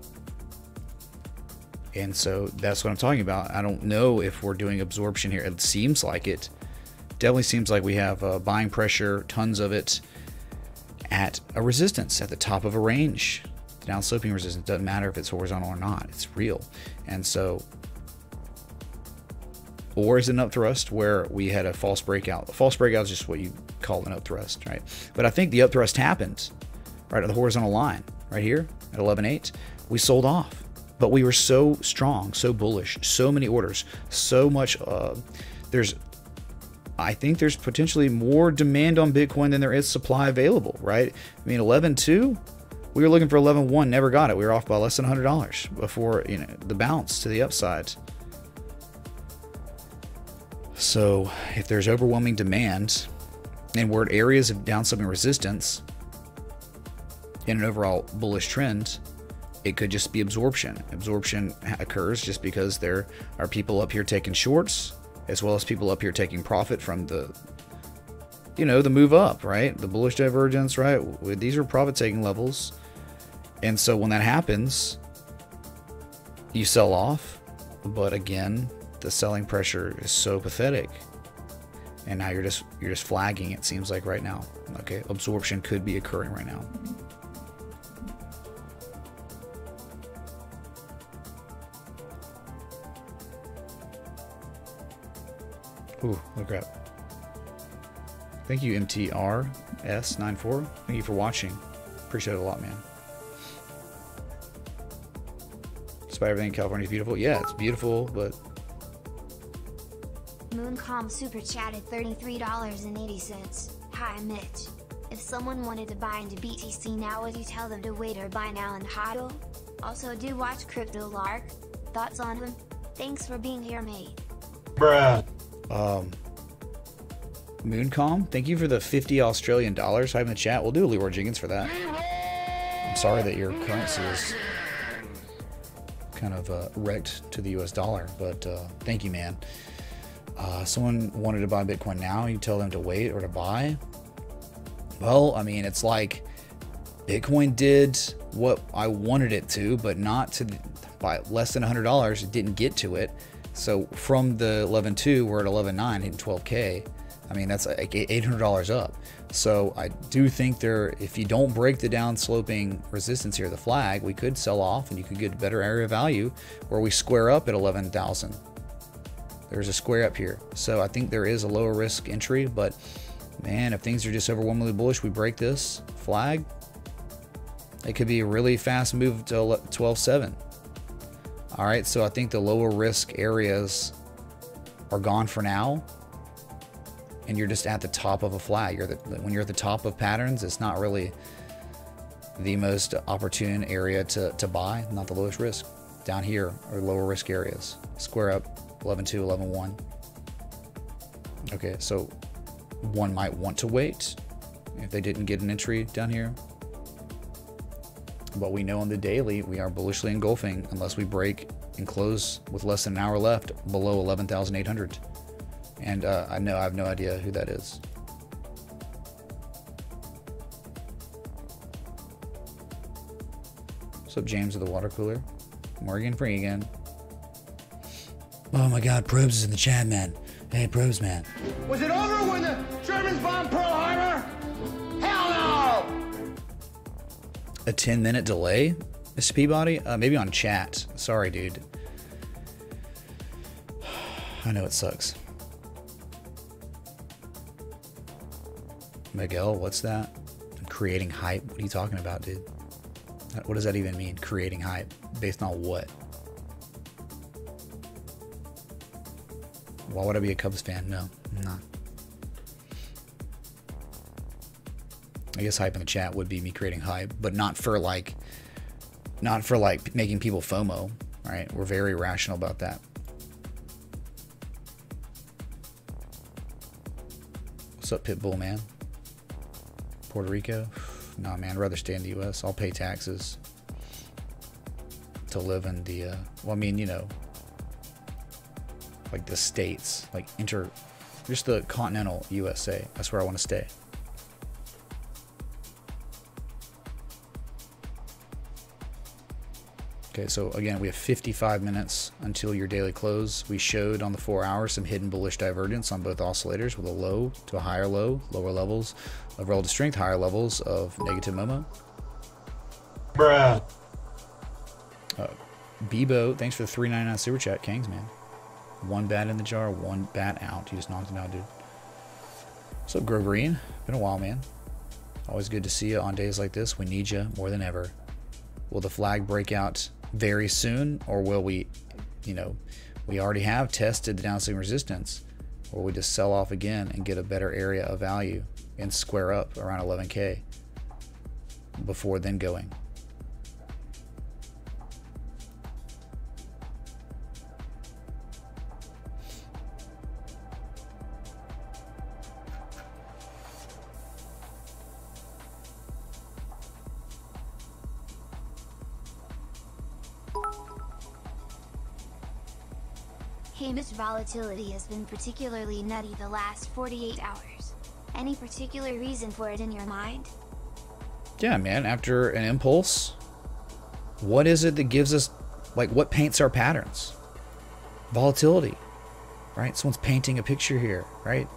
And so that's what I'm talking about. I don't know if we're doing absorption here. It seems like it. Definitely seems like we have uh, buying pressure, tons of it, at a resistance at the top of a range. The down sloping resistance doesn't matter if it's horizontal or not. It's real. And so, or is it an up thrust where we had a false breakout? A false breakout is just what you call an up thrust, right? But I think the up thrust happened right at the horizontal line, right here at 11.8. We sold off but we were so strong, so bullish, so many orders, so much. Uh, there's, I think there's potentially more demand on Bitcoin than there is supply available, right? I mean, 11.2, we were looking for 11.1, never got it. We were off by less than $100 before you know the bounce to the upside. So if there's overwhelming demand and we're at areas of downsloping resistance in an overall bullish trend, it could just be absorption. Absorption occurs just because there are people up here taking shorts, as well as people up here taking profit from the, you know, the move up, right? The bullish divergence, right? These are profit taking levels. And so when that happens, you sell off. But again, the selling pressure is so pathetic. And now you're just you're just flagging it seems like right now. Okay, absorption could be occurring right now. Ooh, look up. Thank you, MTRS94. Thank you for watching. Appreciate it a lot, man. Despite everything, California's beautiful. Yeah, it's beautiful, but Mooncom super chatted $33.80. Hi Mitch. If someone wanted to buy into BTC now would you tell them to wait or buy now and hodl? Also do watch Crypto Lark. Thoughts on him? Thanks for being here mate. um, Mooncom, thank you for the 50 Australian dollars. Hi in the chat. We'll do a Leeroy Jenkins for that. I'm sorry that your currency is kind of uh, wrecked to the US dollar, but uh, thank you, man. Uh, someone wanted to buy Bitcoin now, you tell them to wait or to buy. Well, I mean, it's like Bitcoin did what I wanted it to, but not to by less than $100. It didn't get to it. So from the 11.2, we're at 11.9, hitting 12K. I mean, that's like $800 up. So I do think there, if you don't break the down sloping resistance here, the flag, we could sell off and you could get a better area value where we square up at 11,000. There's a square up here. So I think there is a lower risk entry, but man, if things are just overwhelmingly bullish, we break this flag. It could be a really fast move to 12.7. All right, so I think the lower risk areas are gone for now. And you're just at the top of a flag. You're the, when you're at the top of patterns, it's not really the most opportune area to, to buy, not the lowest risk. Down here are lower risk areas. Square up 11.2, 11.1. Okay, so one might want to wait if they didn't get an entry down here. But we know on the daily we are bullishly engulfing unless we break and close with less than an hour left below 11,800. And uh, I know I have no idea who that is. What's up, James of the water cooler? Morgan free again. Oh my god, Probes is in the chat, man. Hey, Probes, man. Was it over when the Germans bombed Pearl Harbor? Hell no! A 10 minute delay, Mr. Peabody? Uh, maybe on chat. Sorry, dude. I know it sucks. Miguel, what's that? Creating hype? What are you talking about, dude? What does that even mean? Creating hype? Based on what? Why would I be a Cubs fan? No, I'm not. I guess hype in the chat would be me creating hype, but not for like, not for like making people FOMO, right? We're very rational about that. What's up, Pitbull man? Puerto Rico? No, man, I'd rather stay in the U.S. I'll pay taxes to live in the. Uh, well, I mean, you know, like the states, like inter, just the continental USA. That's where I want to stay. Okay, so again, we have 55 minutes until your daily close. We showed on the four hours some hidden bullish divergence on both oscillators with a low to a higher low, lower levels of relative strength, higher levels of negative Momo. Bruh. Uh, Bebo, thanks for the 399 super chat, Kings, man. One bat in the jar, one bat out. You just knocked it out, dude. What's up, Grow Green? Been a while, man. Always good to see you on days like this. We need you more than ever. Will the flag break out very soon, or will we, you know, we already have tested the downswing resistance, or we just sell off again and get a better area of value and square up around 11k before then going? Hamish volatility has been particularly nutty the last 48 hours. Any particular reason for it in your mind? Yeah, man, after an impulse, what is it that gives us, like, what paints our patterns? Volatility, right? Someone's painting a picture here, right?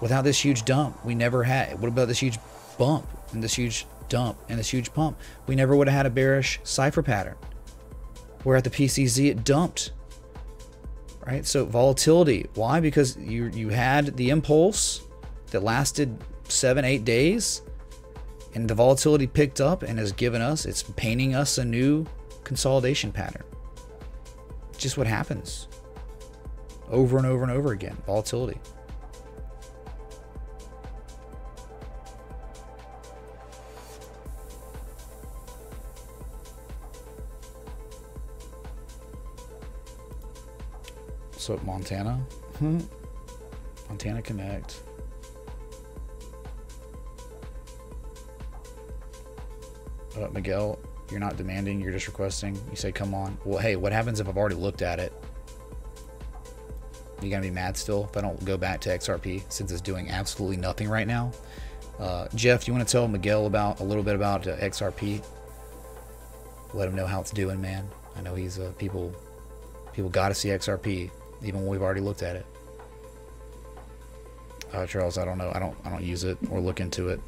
Without this huge dump, we never had. What about this huge bump and this huge dump and this huge pump? We never would have had a bearish cipher pattern. Where at the PCZ, it dumped right? So volatility. Why? Because you you had the impulse that lasted seven, eight days, and the volatility picked up and has given us, it's painting us a new consolidation pattern. just what happens over and over and over again. Volatility. So Montana, hmm. Montana Connect. Uh, Miguel, you're not demanding, you're just requesting. You say, come on. Well, hey, what happens if I've already looked at it? You gonna be mad still if I don't go back to XRP since it's doing absolutely nothing right now? Uh, Jeff, you want to tell Miguel about a little bit about uh, XRP? Let him know how it's doing, man. I know he's uh, people. People got to see XRP, even when we've already looked at it. Uh, Charles, I don't know. I don't. I don't use it or look into it.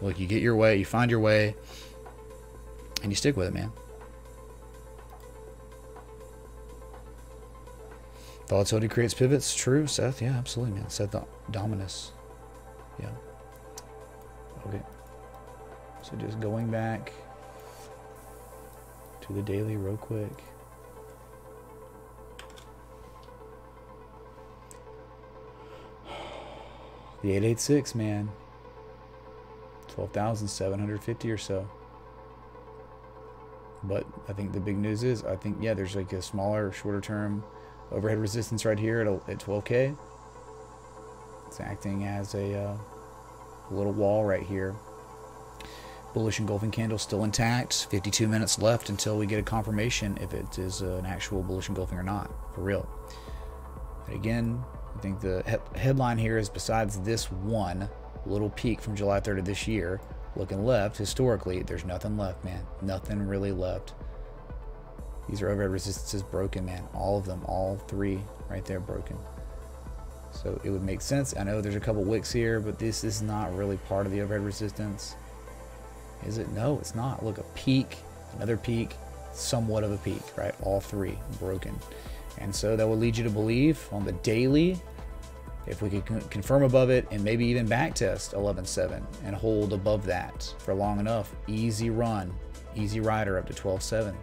Look, you get your way, you find your way, and you stick with it, man. Volatility creates pivots. True, Seth. Yeah, absolutely, man. Seth Dominus. Yeah. Okay. So just going back to the daily real quick. The 886, man. 12,750 or so. But I think the big news is, I think, yeah, there's like a smaller, shorter term overhead resistance right here at, at 12K. It's acting as a uh, little wall right here. Bullish engulfing candle still intact. 52 minutes left until we get a confirmation if it is an actual bullish engulfing or not, for real. Again, I think the he headline here is besides this one little peak from July 3rd of this year, looking left, historically, there's nothing left, man. Nothing really left. These are overhead resistances broken, man. All of them, all three right there broken. So it would make sense. I know there's a couple wicks here, but this is not really part of the overhead resistance. Is it? No, it's not. Look, a peak, another peak, somewhat of a peak, right? All three broken. And so that will lead you to believe on the daily, if we could confirm above it and maybe even back test 11.7 and hold above that for long enough, easy run, easy rider up to 12.7.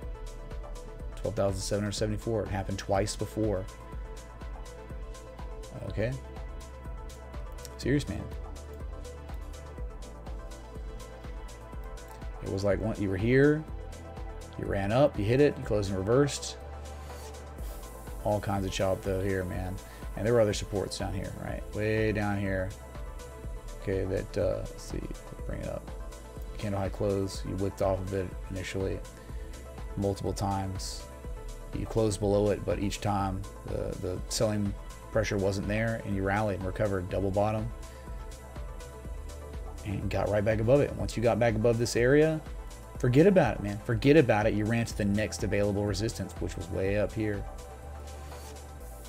12,774. It happened twice before. Okay. Serious, man. It was like one, you were here, you ran up, you hit it, you closed and reversed, all kinds of chop though here, man. And there were other supports down here, right? Way down here. Okay, that, uh, let's see, bring it up. Candle high close, you whipped off of it initially multiple times. You closed below it, but each time the, the selling pressure wasn't there and you rallied and recovered double bottom and got right back above it. Once you got back above this area, forget about it, man. Forget about it. You ran to the next available resistance, which was way up here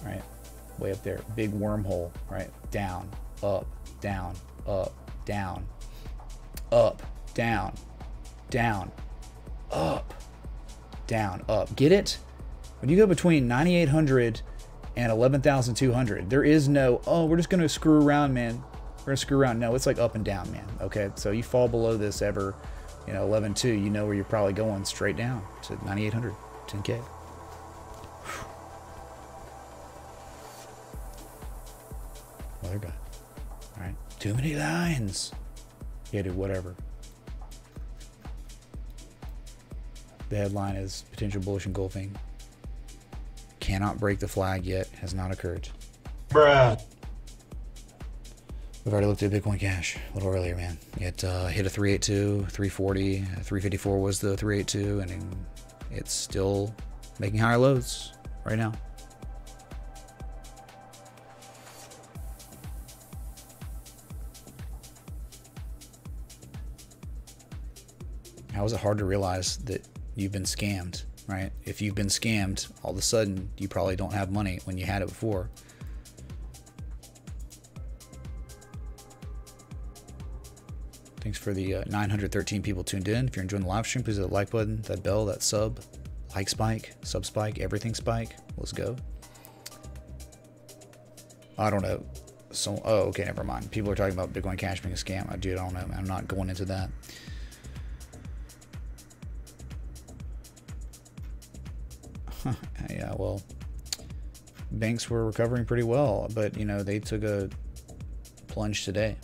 right? Way up there. Big wormhole, right? Down, up, down, up, down, up, down, down, up, down, up. Get it? When you go between 9,800 and 11,200, there is no, oh, we're just going to screw around, man. We're going to screw around. No, it's like up and down, man. Okay, so you fall below this ever, you know, 11.2, you know where you're probably going straight down to 9,800, 10K. Other guy. Alright. Too many lines. Yeah, dude, whatever. The headline is potential bullish engulfing. Cannot break the flag yet. Has not occurred. Bruh. We've already looked at Bitcoin Cash a little earlier, man. It uh, hit a 382, 340, 354 was the 382, and it's still making higher lows right now. How is it hard to realize that you've been scammed, right? If you've been scammed, all of a sudden you probably don't have money when you had it before. Thanks for the uh, 913 people tuned in. If you're enjoying the live stream, please hit the like button, that bell, that sub, like spike, sub spike, everything spike. Let's go. I don't know. So, oh, okay, never mind. People are talking about Bitcoin Cash being a scam. I do. I don't know. I'm not going into that. Yeah, well, banks were recovering pretty well, but you know they took a plunge today.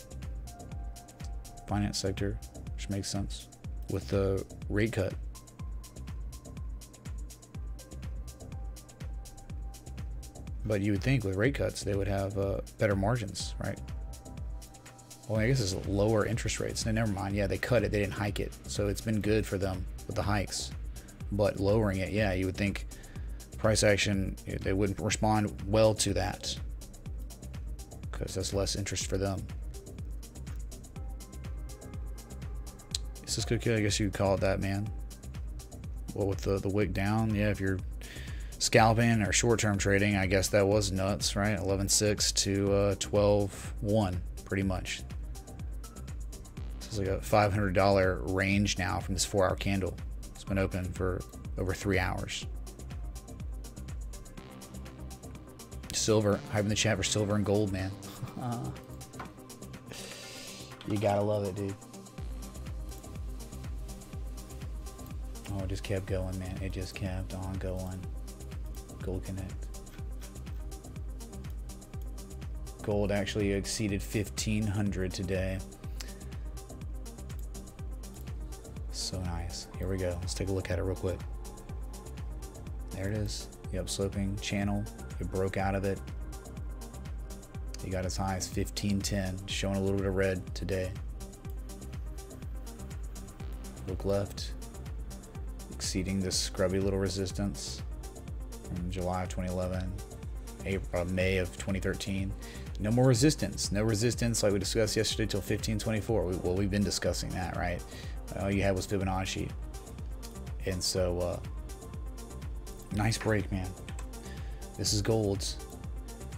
Finance sector, which makes sense with the rate cut. But you would think with rate cuts they would have uh, better margins, right? Well, I guess it's lower interest rates. No, never mind. Yeah, they cut it. They didn't hike it, so it's been good for them with the hikes. But lowering it, yeah, you would think price action they wouldn't respond well to that because that's less interest for them. Cisco kill, I guess you'd call it that, man. Well, with the the wick down, yeah, if you're scalping or short-term trading, I guess that was nuts, right? 11.6 to uh, 12.1, pretty much. It's like a $500 range now from this four-hour candle. It's been open for over three hours. Silver, hype in the chat for silver and gold, man. Uh, you gotta love it, dude. Oh, it just kept going, man. It just kept on going. Gold Connect. Gold actually exceeded 1500 today. So nice. Here we go. Let's take a look at it real quick. There it is. The upsloping channel. It broke out of it. He got as high as 1510, showing a little bit of red today. Look left, exceeding this scrubby little resistance from July of 2011, April, uh, May of 2013. No more resistance. No resistance like we discussed yesterday till 1524. We, well, we've been discussing that, right? All you had was Fibonacci. And so, uh, nice break, man. This is gold's.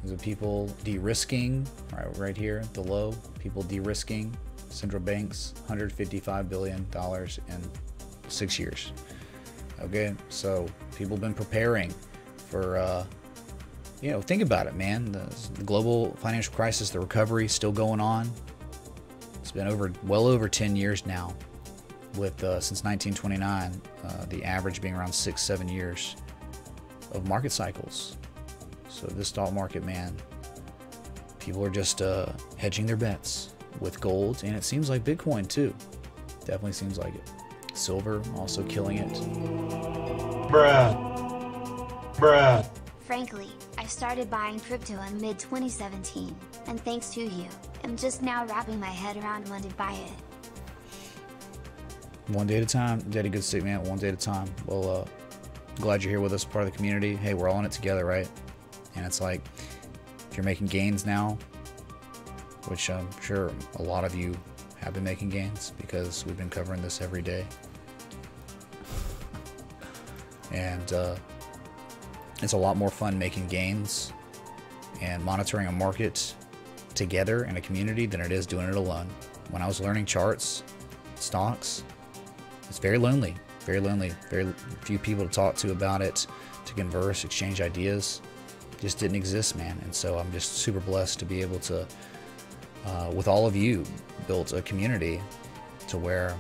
These are people de-risking, right, right here, the low. People de-risking. Central banks, 155 billion dollars in six years. Okay, so people have been preparing for, uh, you know, think about it, man. The, the global financial crisis, the recovery still going on. It's been over, well over 10 years now, with uh, since 1929, uh, the average being around six, seven years of market cycles. So this stock market, man, people are just uh, hedging their bets with gold, and it seems like Bitcoin too. Definitely seems like it. Silver also killing it. Bruh. Bruh. Frankly, I started buying crypto in mid 2017, and thanks to you, I'm just now wrapping my head around when to buy it. One day at a time. Daddy good stick man. One day at a time. Well, uh, glad you're here with us, part of the community. Hey, we're all in it together, right? And it's like, if you're making gains now, which I'm sure a lot of you have been making gains because we've been covering this every day. And uh, it's a lot more fun making gains and monitoring a market together in a community than it is doing it alone. When I was learning charts, stocks, it's very lonely, very lonely, very few people to talk to about it, to converse, exchange ideas. Just didn't exist, man. And so I'm just super blessed to be able to, uh, with all of you, build a community to where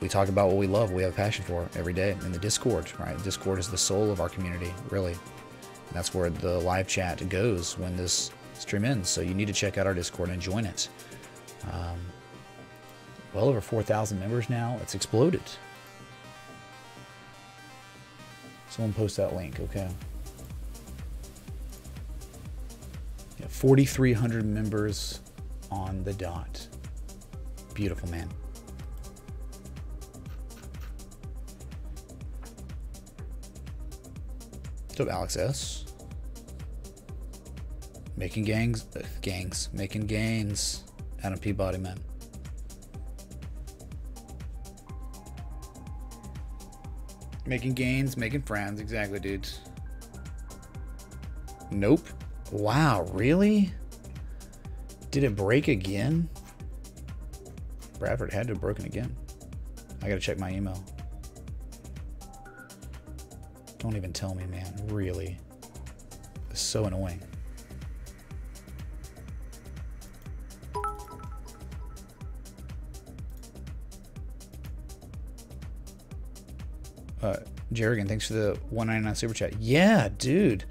we talk about what we love, we have a passion for every day in the Discord, right? Discord is the soul of our community, really. And that's where the live chat goes when this stream ends. So you need to check out our Discord and join it. Um, well over 4,000 members now. It's exploded. Someone post that link, okay? 4,300 members on the dot. Beautiful, man. What's up, Alex S? Making gangs, uh, gangs, making gains. Adam Peabody, man. Making gains, making friends. Exactly, dudes. Nope. Wow, really? Did it break again? Bradford had to have broken again. I gotta check my email. Don't even tell me, man. Really. It's so annoying. Uh, Jerrigan, thanks for the 199 super chat. Yeah, dude.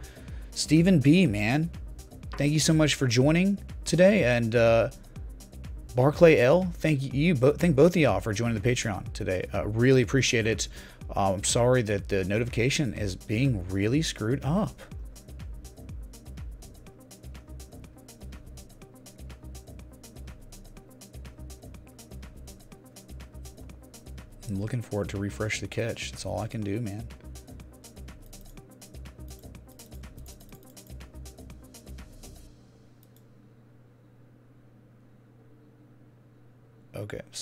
Stephen B, man. Thank you so much for joining today. And uh, Barclay L, thank you. Bo- thank both of y'all for joining the Patreon today. Uh, really appreciate it. Uh, I'm sorry that the notification is being really screwed up. I'm looking forward to refresh the catch. That's all I can do, man.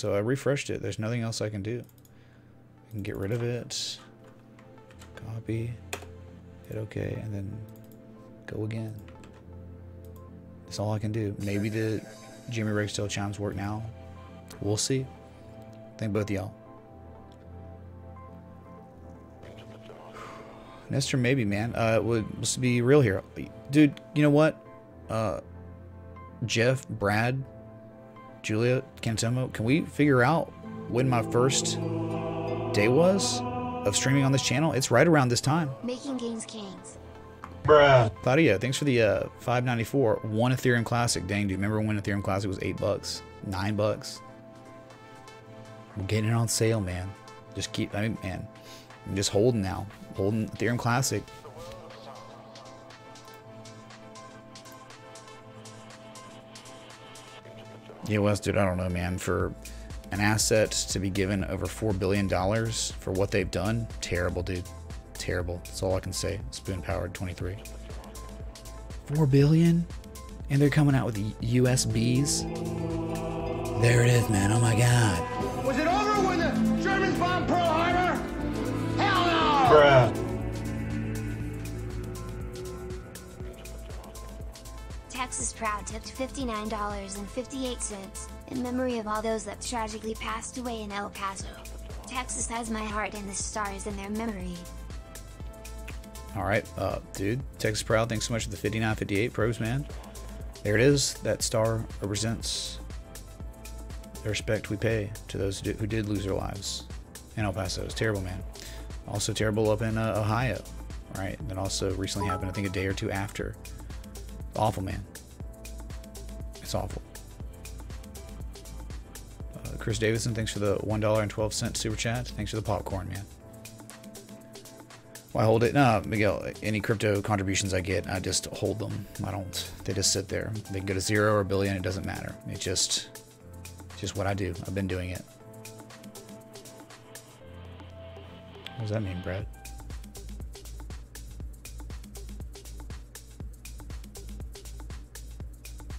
So I refreshed it. There's nothing else I can do. I can get rid of it. Copy. Hit OK, and then go again. That's all I can do. Maybe the Jimmy Ragsdale chimes work now. We'll see. Thank both y'all. Nestor, maybe, man. Uh, would let's be real here, dude. You know what? Uh, Jeff, Brad, Julia, Cantomo, can we figure out when my first day was of streaming on this channel? It's right around this time. Making games kings. Bruh. Claudia, thanks for the uh, 594. One Ethereum Classic. Dang, do you remember when Ethereum Classic was eight bucks, nine bucks? I'm getting it on sale, man. Just keep, I mean, man, I'm just holding now. Holding Ethereum Classic. Yeah, Wes, dude, I don't know, man. For an asset to be given over $4 billion for what they've done, terrible, dude. Terrible. That's all I can say. Spoon powered 23. 4 billion? And they're coming out with USBs? There it is, man. Oh my god. Was it over when the Germans bombed Pearl Harbor? Hell no! Bruh. Texas Proud tipped $59.58 in memory of all those that tragically passed away in El Paso. Texas has my heart and the stars in their memory. All right, uh, dude. Texas Proud, thanks so much for the 5958 probes, man. There it is. That star represents the respect we pay to those who did, who did lose their lives in El Paso. It's terrible, man. Also terrible up in uh, Ohio, right? That also recently happened, I think, a day or two after. Awful, man. It's awful. Uh, Chris Davidson, thanks for the $1.12 super chat. Thanks for the popcorn, man. Why hold it? No, Miguel. Any crypto contributions I get, I just hold them. I don't. They just sit there. They can go to zero or a billion. It doesn't matter. It's just, just what I do. I've been doing it. What does that mean, Brad?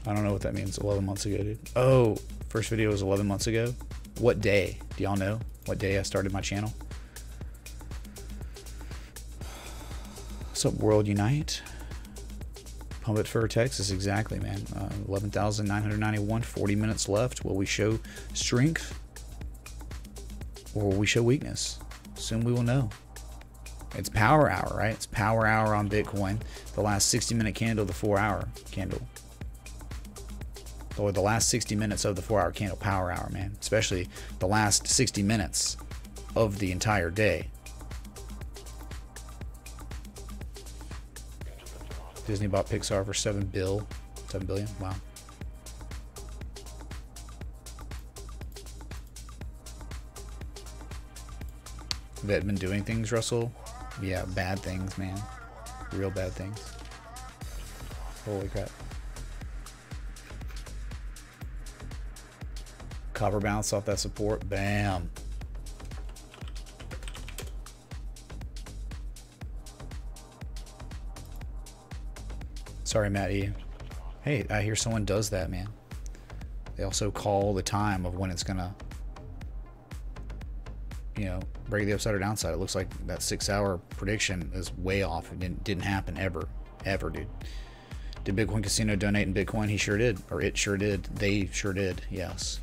I don't know what that means. 11 months ago, dude. Oh, first video was 11 months ago. What day? Do y'all know what day I started my channel? What's up, World Unite? Pump it for Texas, exactly, man. Uh, 11,991, 40 minutes left. Will we show strength or will we show weakness? Soon we will know. It's power hour, right? It's power hour on Bitcoin. The last 60 minute candle, the four hour candle. Or the last 60 minutes of the four hour candle, power hour, man. Especially the last 60 minutes of the entire day. Disney bought Pixar for seven bill, seven billion. Wow. That been doing things, Russell? Yeah, bad things, man. Real bad things. Holy crap. Copper bounce off that support. Bam. Sorry, Matt E. Hey, I hear someone does that, man. They also call the time of when it's gonna, you know, break the upside or downside. It looks like that six-hour prediction is way off. It didn't, didn't happen ever, ever, dude. Did Bitcoin Casino donate in Bitcoin? He sure did, or it sure did. They sure did. Yes.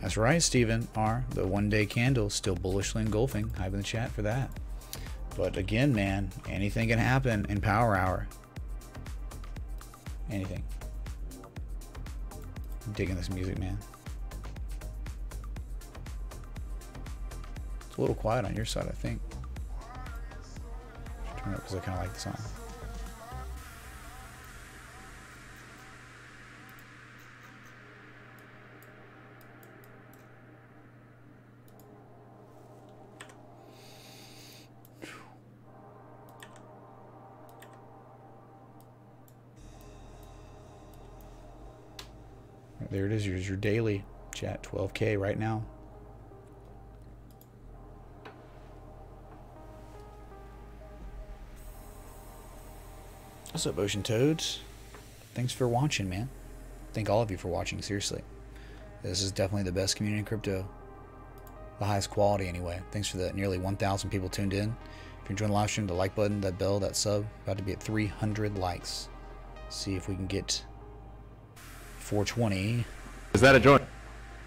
That's right, Stephen R. The one day candle still bullishly engulfing. Hype in the chat for that. But again, man, anything can happen in Power Hour. Anything. I'm digging this music, man. It's a little quiet on your side, I think. Turn it up because I kind of like the song. There it is. Here's your daily chat. 12K right now. What's up, Ocean Toads? Thanks for watching, man. Thank all of you for watching, seriously. This is definitely the best community in crypto. The highest quality, anyway. Thanks for the nearly 1,000 people tuned in. If you're enjoying the live stream, the like button, that bell, that sub, about to be at 300 likes. See if we can get 420 Is that a joint?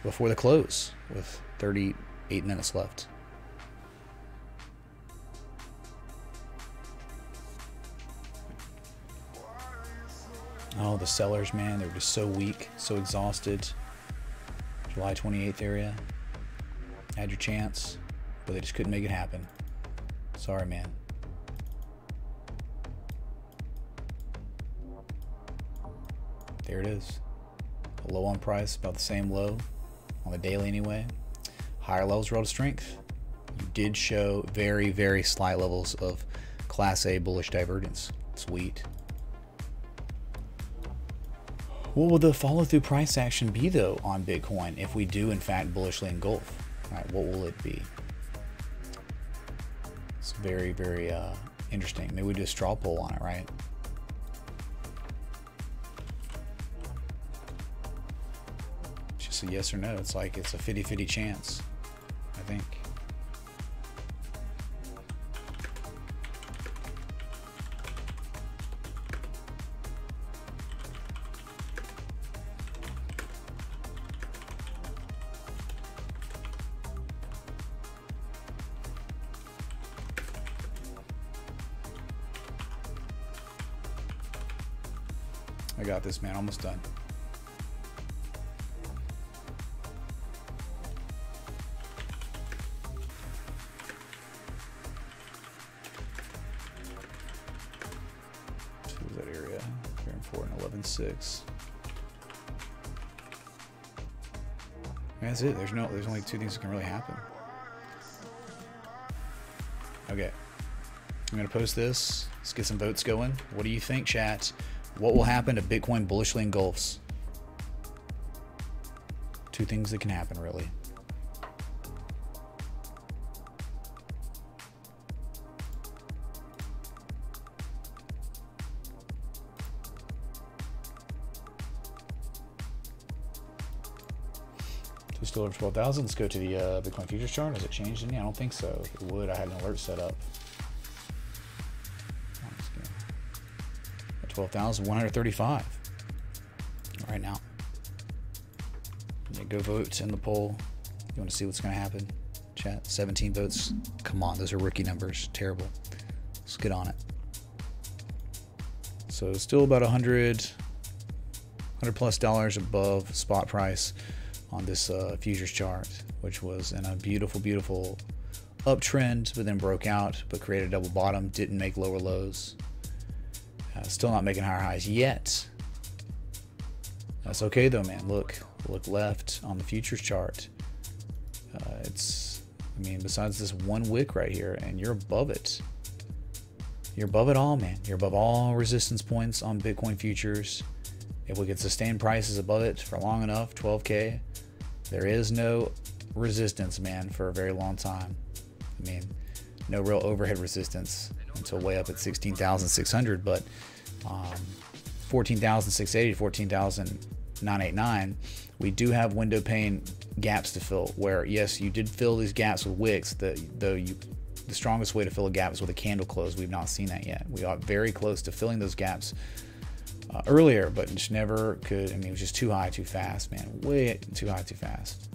before the close with 38 minutes left. Oh, the sellers, man, they were just so weak, so exhausted. July 28th area. Had your chance, but they just couldn't make it happen. Sorry, man. There it is. Low on price, about the same low on the daily anyway. Higher levels relative strength. You did show very, very slight levels of Class A bullish divergence. Sweet. What will the follow through price action be though on Bitcoin if we do in fact bullishly engulf? All right, what will it be? It's very, very uh, interesting. Maybe we do a straw poll on it, right? A yes or no. It's like it's a 50 50 chance, I think. It. There's no. There's only two things that can really happen. Okay. I'm gonna post this. Let's get some votes going. What do you think, chat? What will happen if Bitcoin bullishly engulfs? Two things that can happen, really. So over 12,000. Let's go to the uh, Bitcoin futures chart. Has it changed any? I don't think so. If it would, I had an alert set up. Let's go. At 12,135 right now. Go vote in the poll. You want to see what's going to happen? Chat 17 votes. Come on, those are rookie numbers. Terrible. Let's get on it. So still about 100, 100 plus dollars above spot price on this uh, futures chart, which was in a beautiful, beautiful uptrend, but then broke out, but created a double bottom, didn't make lower lows. Uh, still not making higher highs yet. That's okay though, man. Look, look left on the futures chart. Uh, it's, I mean, besides this one wick right here, and you're above it. You're above it all, man. You're above all resistance points on Bitcoin futures. If we could sustain prices above it for long enough, 12K, there is no resistance, man, for a very long time. I mean, no real overhead resistance until way up at 16,600, but um, 14,680 to 14,989, we do have window pane gaps to fill. Where yes, you did fill these gaps with wicks. The, though you, the strongest way to fill a gap is with a candle close. We've not seen that yet. We got very close to filling those gaps uh, earlier, but just never could. I mean, it was just too high, too fast, man. Way too high, too fast.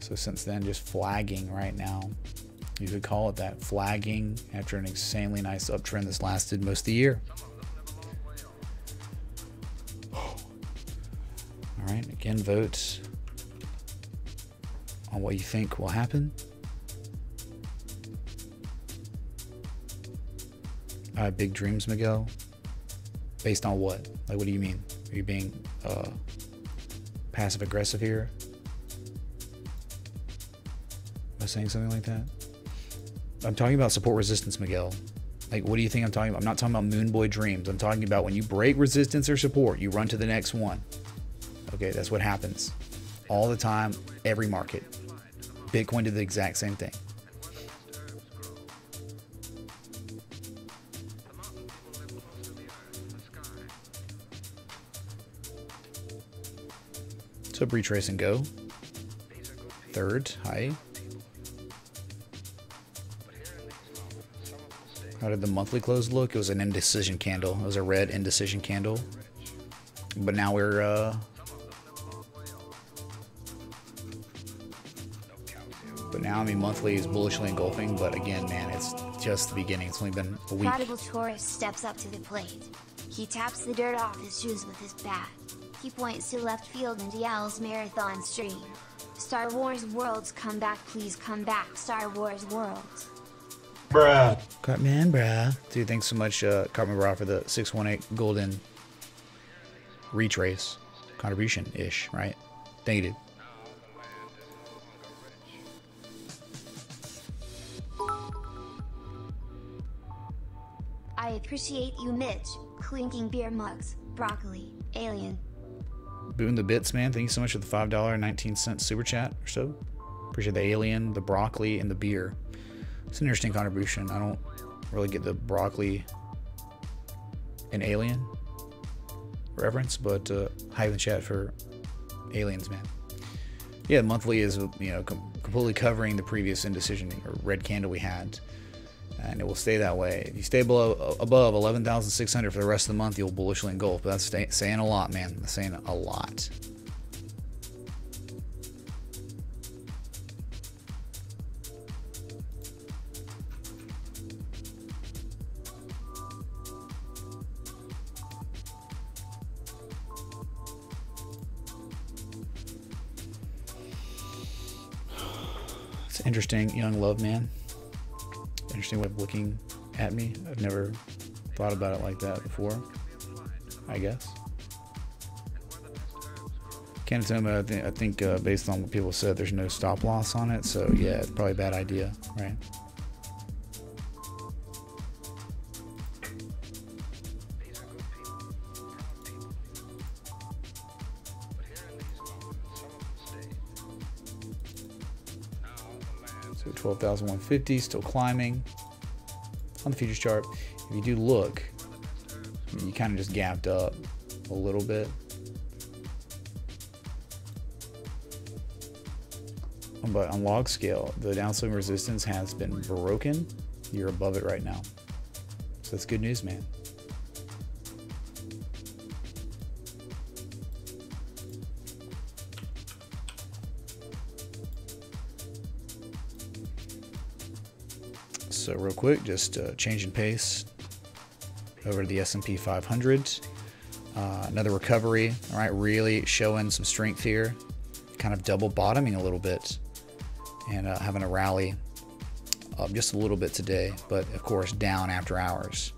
So since then, just flagging right now. You could call it that flagging after an insanely nice uptrend that's lasted most of the year. All right, again, votes on what you think will happen. I have big dreams, Miguel. Based on what? Like, what do you mean? Are you being uh, passive aggressive here? I saying something like that? I'm talking about support resistance, Miguel. Like, what do you think I'm talking about? I'm not talking about Moon Boy dreams. I'm talking about when you break resistance or support, you run to the next one. Okay, that's what happens all the time, every market. Bitcoin did the exact same thing. So retrace and go. Third, high. How did the monthly close look? It was an indecision candle. It was a red indecision candle. But now we're uh But now I mean monthly is bullishly engulfing, but again, man, it's just the beginning. It's only been a week. Prodigal tourist steps up to the plate. He taps the dirt off his shoes with his bat. He points to left field and yells marathon stream. Star Wars Worlds come back please come back Star Wars Worlds. Bruh. Cartman, bruh. Dude, thanks so much, uh, Cartman Bra, for the 618 golden retrace contribution ish, right? Thank you, dude. I appreciate you Mitch, clinking beer mugs, broccoli, alien. Boon the bits, man. Thank you so much for the five dollar nineteen cent super chat or so. Appreciate the alien, the broccoli, and the beer. It's an interesting contribution. I don't really get the broccoli and alien reference, but uh, hi in the chat for aliens, man. Yeah, monthly is you know com- completely covering the previous indecision or red candle we had, and it will stay that way. If you stay below above eleven thousand six hundred for the rest of the month, you'll bullishly engulf. But that's stay, saying a lot, man. That's saying a lot. It's interesting, young love man. Interesting way of looking at me. I've never thought about it like that before. I guess. Canatoma, I think, I think uh, based on what people said, there's no stop loss on it. So yeah, probably a bad idea, right? 12,150, still climbing on the futures chart. If you do look, you kind of just gapped up a little bit. But on log scale, the downswing resistance has been broken. You're above it right now. So that's good news, man. Real quick, just uh, changing pace over to the S&P 500. Uh, another recovery, all right, really showing some strength here. Kind of double bottoming a little bit and uh, having a rally just a little bit today, but of course down after hours.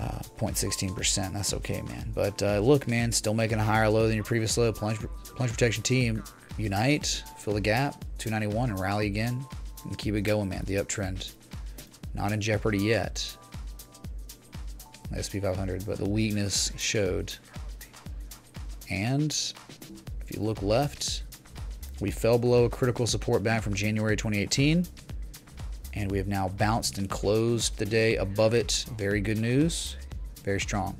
Uh, 0.16%. That's okay, man. But uh, look, man, still making a higher low than your previous low. Plunge, plunge protection team, unite, fill the gap, 291, and rally again, and keep it going, man. The uptrend, not in jeopardy yet. SP 500, but the weakness showed. And if you look left, we fell below a critical support back from January 2018, and we have now bounced and closed the day above it. Very good news. Very strong.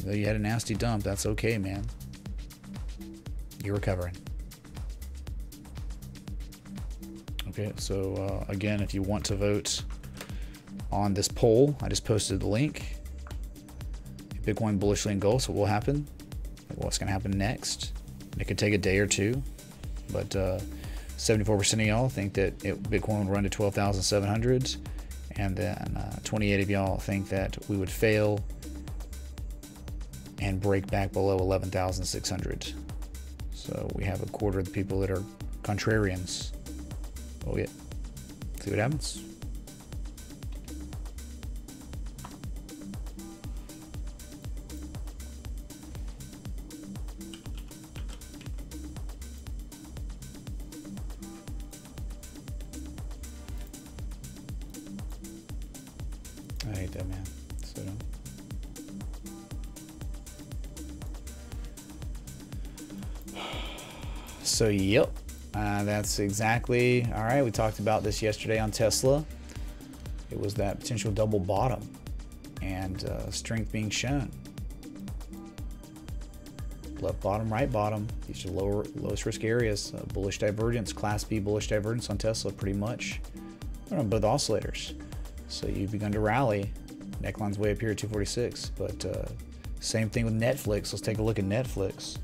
Though you had a nasty dump, that's okay, man. You're recovering. Okay, so uh, again, if you want to vote on this poll, I just posted the link. Bitcoin bullishly engulfs. So what will happen? What's going to happen next? It could take a day or two, but uh, 74% of y'all think that it, Bitcoin would run to 12,700, and then uh, 28 of y'all think that we would fail and break back below 11,600. So we have a quarter of the people that are contrarians. Log it. See what happens. I hate that man. So. So yep. Uh, that's exactly. All right, we talked about this yesterday on Tesla. It was that potential double bottom and uh, strength being shown. Left bottom, right bottom. These are lower, lowest risk areas. Uh, bullish divergence, Class B bullish divergence on Tesla, pretty much. On both oscillators. So you've begun to rally. Neckline's way up here at 246. But uh, same thing with Netflix. Let's take a look at Netflix.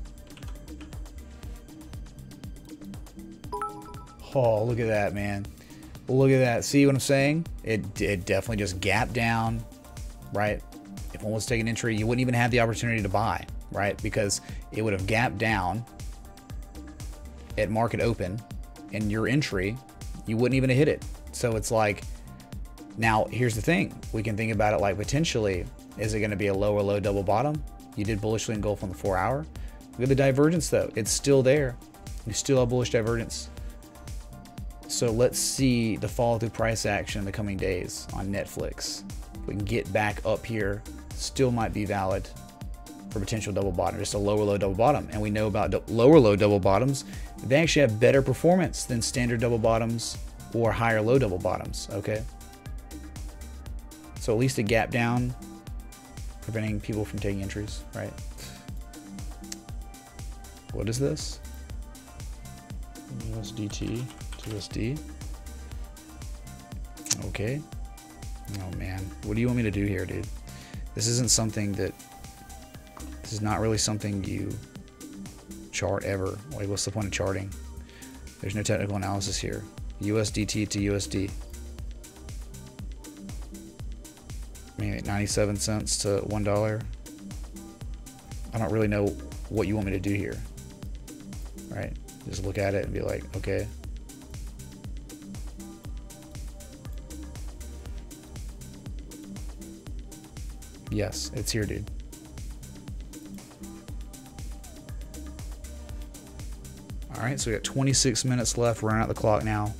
Oh, look at that, man. Look at that. See what I'm saying? It, it definitely just gapped down, right? If one was taking entry, you wouldn't even have the opportunity to buy, right? Because it would have gapped down at market open and your entry, you wouldn't even have hit it. So it's like, now here's the thing. We can think about it like potentially, is it going to be a lower low double bottom? You did bullishly engulf on the four hour. Look at the divergence though. It's still there. You still have bullish divergence. So let's see the follow through price action in the coming days on Netflix. We can get back up here, still might be valid for potential double bottom, just a lower low double bottom. And we know about lower low double bottoms, they actually have better performance than standard double bottoms or higher low double bottoms, okay? So at least a gap down, preventing people from taking entries, right? What is this? USDT. USD. Okay. Oh man, what do you want me to do here, dude? This isn't something that. This is not really something you chart ever. Like, what's the point of charting? There's no technical analysis here. USDT to USD. Maybe 97 cents to $1. I don't really know what you want me to do here. Right? Just look at it and be like, okay, Yes, it's here, dude. All right, so we got 26 minutes left. We're running out the clock now.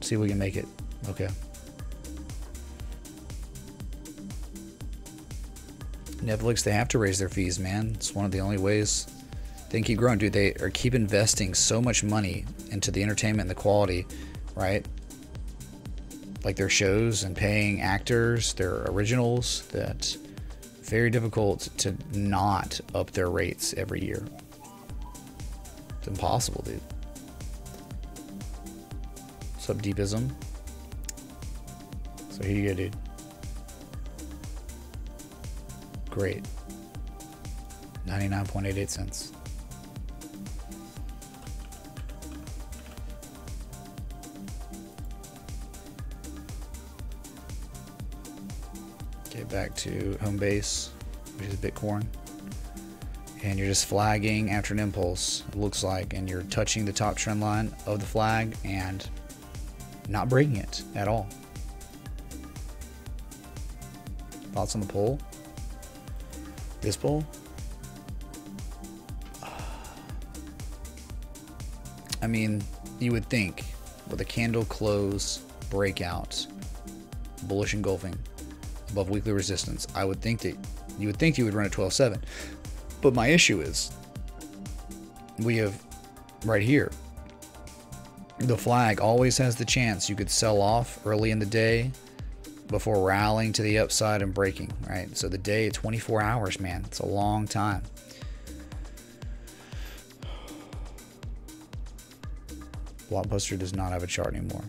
See if we can make it. Okay. Netflix, they have to raise their fees, man. It's one of the only ways they can keep growing. Dude, they are keep investing so much money into the entertainment and the quality, right? Like their shows and paying actors, their originals, that very difficult to not up their rates every year. It's impossible, dude. What's up, Deepism? So here you go, dude. Great. 99.88 cents. Back to home base, which is Bitcoin. And you're just flagging after an impulse, it looks like, and you're touching the top trend line of the flag and not breaking it at all. Thoughts on the pull? This pull? I mean, you would think with a candle close breakout, bullish engulfing, above weekly resistance, I would think that you would think you would run at 12.7. But my issue is we have right here the flag always has the chance you could sell off early in the day before rallying to the upside and breaking, right? So the day, 24 hours, man, it's a long time. Blockbuster does not have a chart anymore.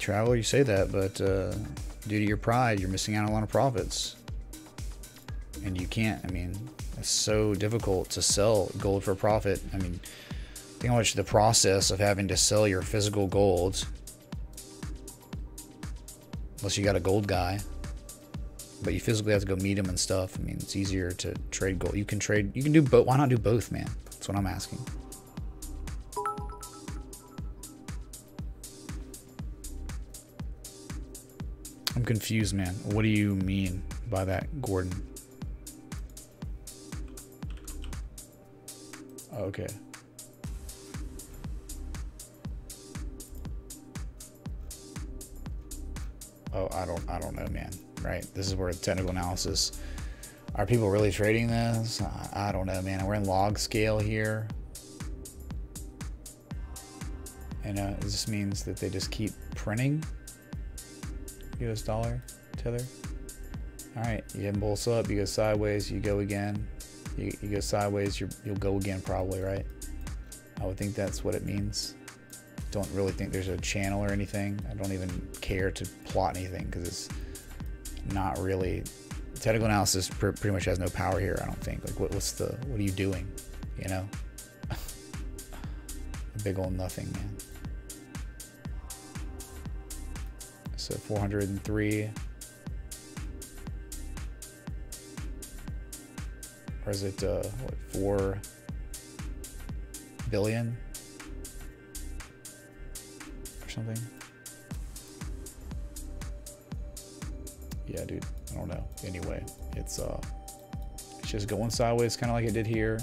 Traveler, you say that, but uh, due to your pride, you're missing out on a lot of profits. And you can't, I mean, it's so difficult to sell gold for profit. I mean, think how much the process of having to sell your physical gold, unless you got a gold guy, but you physically have to go meet him and stuff. I mean, it's easier to trade gold. You can trade, you can do both. Why not do both, man? That's what I'm asking. I'm confused, man. What do you mean by that, Gordon? Okay. Oh, I don't, I don't know, man. Right? This is where technical analysis. Are people really trading this? I, I don't know, man. We're in log scale here. And uh, this means that they just keep printing. US dollar tether. All right, you impulse up, you go sideways, you go again. You, you go sideways, you you'll go again probably, right? I would think that's what it means. Don't really think there's a channel or anything. I don't even care to plot anything because it's not really technical analysis. Pr pretty much has no power here. I don't think. Like, what, what's the? What are you doing? You know, big old nothing, man. So 403. Or is it uh, what, four billion or something? Yeah, dude. I don't know. Anyway, it's uh, it's just going sideways, kind of like it did here.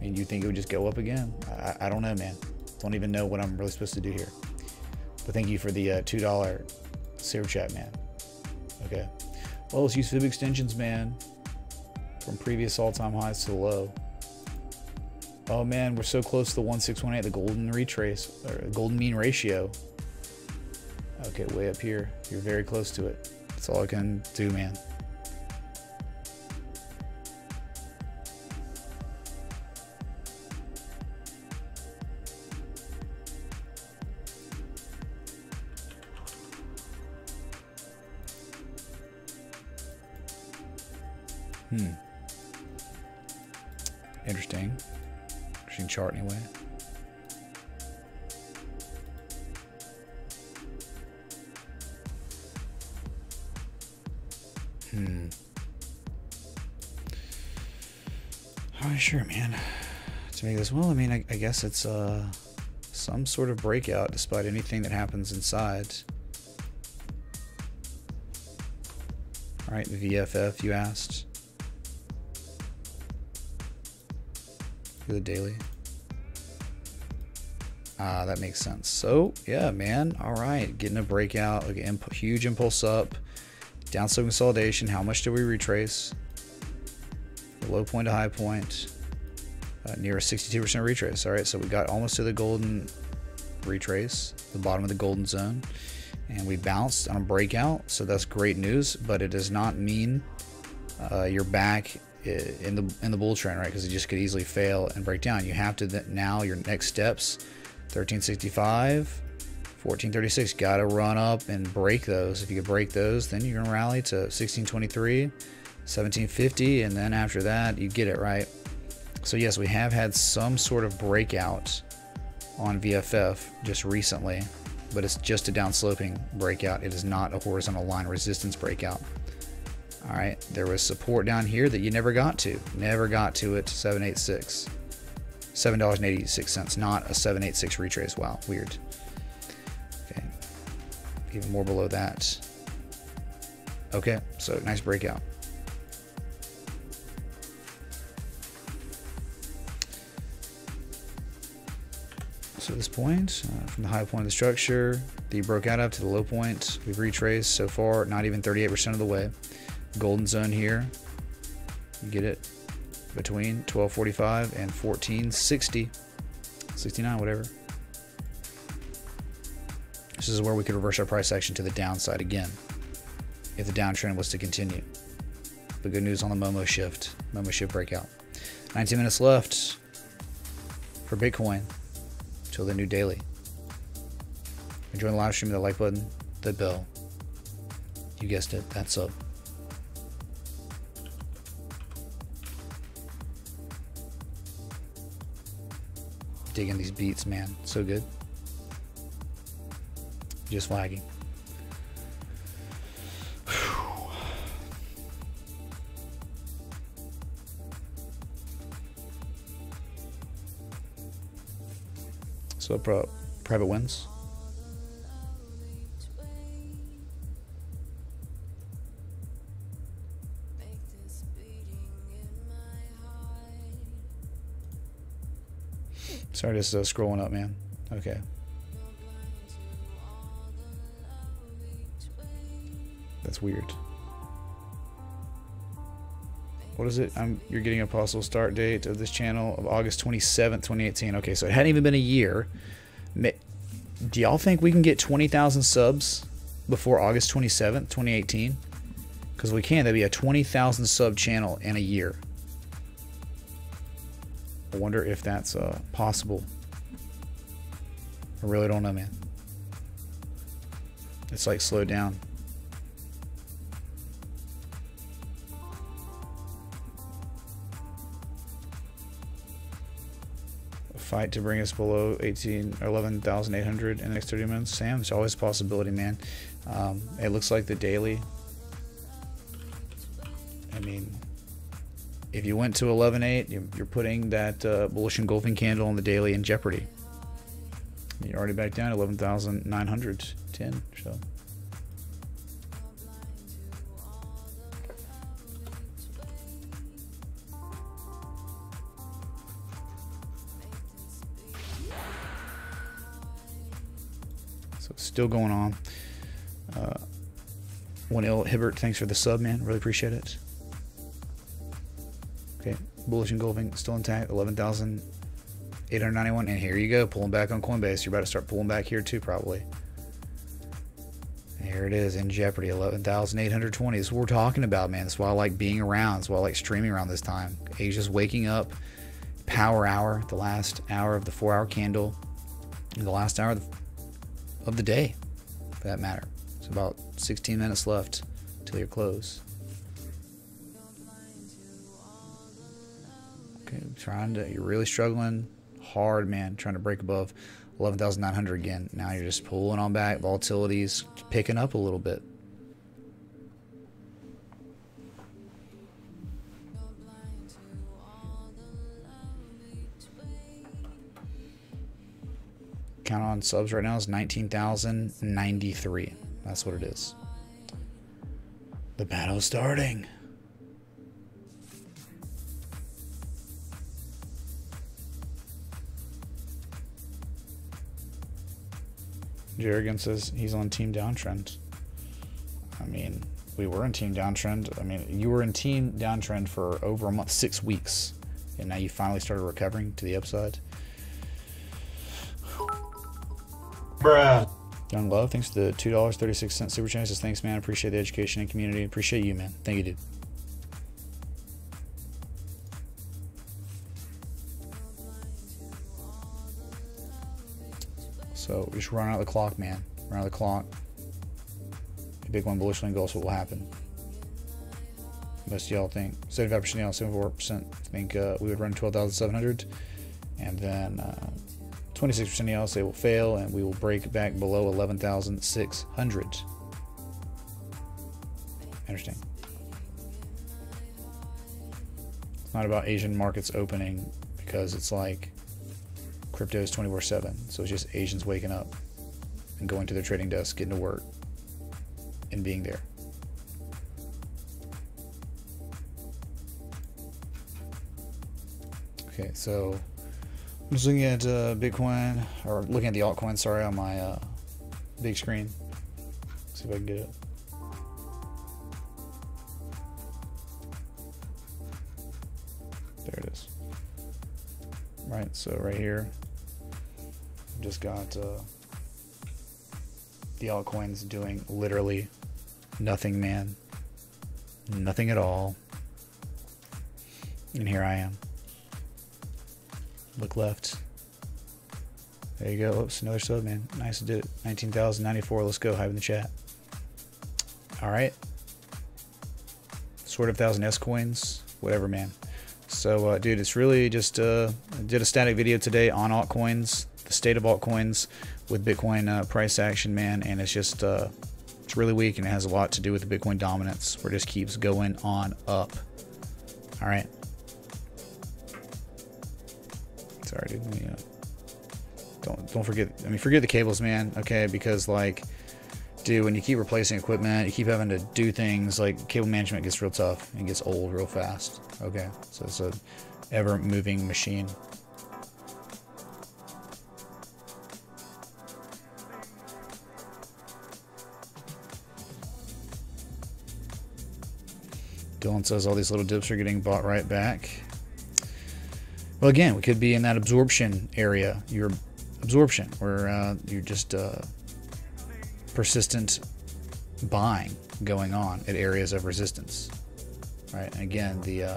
And you think it would just go up again? I, I don't know, man. Don't even know what I'm really supposed to do here. But thank you for the uh, two dollar super chat, man. Okay. Well, let's use fib extensions, man. From previous all-time highs to low. Oh man, we're so close to the 1618, the golden retrace, or golden mean ratio. Okay, way up here. You're very close to it. That's all I can do, man. I guess it's uh some sort of breakout despite anything that happens inside. All right, VFF you asked. the daily. Ah, that makes sense. So, yeah, man. All right. Getting a breakout. Like, imp huge impulse up. Downside consolidation. How much do we retrace? The low point to high point. Uh, near a 62% retrace. All right. So, we got almost to the golden retrace, the bottom of the golden zone. And we bounced on a breakout. So, that's great news. But it does not mean uh, you're back in the in the bull trend, right? Because it just could easily fail and break down. You have to now your next steps, 1365, 1436. Got to run up and break those. If you could break those, then you're gonna rally to 1623, 1750, and then after that you get it right. So yes, we have had some sort of breakout on VFF just recently, but it's just a downsloping breakout. It is not a horizontal line resistance breakout. All right, there was support down here that you never got to. Never got to it. 786. $7.86. Not a 786 retrace. Wow, weird. Okay. Even more below that. Okay, so nice breakout. So this point, uh, from the high point of the structure, the broke out up to the low point, we've retraced so far, not even 38% of the way golden zone here. You get it between 1245 and 1460, 69, whatever. This is where we could reverse our price action to the downside again if the downtrend was to continue. The good news on the Momo shift, Momo shift breakout. 19 minutes left for Bitcoin till the new daily. Enjoy the live stream, the like button, the bell. You guessed it, that's up. digging these beats, man. So good. Just lagging. So pro- private wins. Sorry, just uh, scrolling up, man. Okay. That's weird. What is it? I'm you're getting a possible start date of this channel of August 27th, 2018. Okay, so it hadn't even been a year. Do y'all think we can get 20,000 subs before August 27th, 2018? Because we can. That'd be a 20,000 sub channel in a year. I wonder if that's uh, possible. I really don't know, man. It's like slowed down. Fight to bring us below 18 or 11,800 in the next 30 minutes. Sam, it's always a possibility, man. Um, it looks like the daily. I mean, if you went to 11.8, you're putting that uh, bullish engulfing candle on the daily in jeopardy. You're already back down 11,910. So. Still going on. Uh, one ill Hibbert, thanks for the sub, man. Really appreciate it. Okay, bullish engulfing still intact, 11,891. And here you go, pulling back on Coinbase. You're about to start pulling back here too, probably. Here it is in jeopardy, 11,820. This is what we're talking about, man. That's why I like being around. That's why I like streaming around this time. Asia's waking up. Power hour, the last hour of the four hour candle. The last hour of the of the day, for that matter. It's about 16 minutes left till your close. Okay, trying to, you're really struggling hard, man, trying to break above 11,900 again. Now you're just pulling on back, volatility's picking up a little bit. Count on subs right now is 19,093. That's what it is. The battle's starting. Jerrigan says he's on team downtrend. I mean, we were in team downtrend. I mean, you were in team downtrend for over a month, six weeks, and now you finally started recovering to the upside. Bruh. Young Love, thanks for the $2.36 super chat. Says, thanks, man. Appreciate the education and community. Appreciate you, man. Thank you, dude. So just run out the clock, man. Run out the clock. A big one bullish goes. what will happen. Most y'all think 75% y'all, 74% think uh, we would run 12,700, and then uh, 26% of y'all say will fail, and we will break back below 11,600. Interesting. It's not about Asian markets opening because it's like crypto is 24 7. So it's just Asians waking up and going to their trading desk, getting to work, and being there. Okay, so I'm just looking at uh, Bitcoin, or looking at the altcoin, sorry, on my uh, big screen. Let's see if I can get it. There it is. Right, so right here, just got uh, the altcoins doing literally nothing, man. Nothing at all. And here I am. Look left. There you go. Oops, another sub, man. Nice to do it. 19,094. Let's go. Hype in the chat. All right. Sort of thousand S coins. Whatever, man. So, uh, dude, it's really just uh, did a static video today on altcoins, the state of altcoins with Bitcoin uh, price action, man. And it's just uh, it's really weak and it has a lot to do with the Bitcoin dominance, where it just keeps going on up. All right. Sorry, dude. Don't don't forget. I mean, forget the cables, man. Okay, because like, dude, when you keep replacing equipment, you keep having to do things like cable management gets real tough and gets old real fast. Okay, so it's a ever moving machine. Dylan says all these little dips are getting bought right back. Well, again, we could be in that absorption area. Your absorption, where uh, you're just uh, persistent buying going on at areas of resistance. Right, and again, the uh,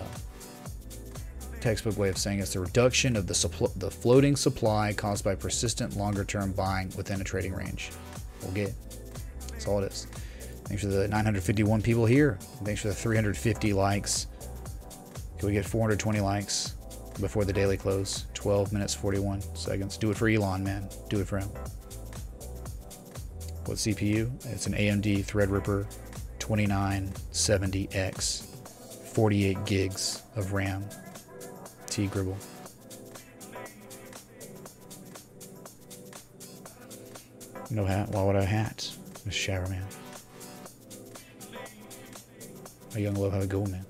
textbook way of saying it's the reduction of the suppl- the floating supply caused by persistent longer-term buying within a trading range. We'll Okay, that's all it is. Thanks for the 951 people here. Thanks for the 350 likes. Can we get 420 likes before the daily close? 12 minutes 41 seconds. Do it for Elon, man. Do it for him. What CPU? It's an AMD Threadripper 2970X, 48 gigs of RAM. T Gribble. No hat. Why would I hat? A shower man. A young love how it go, man.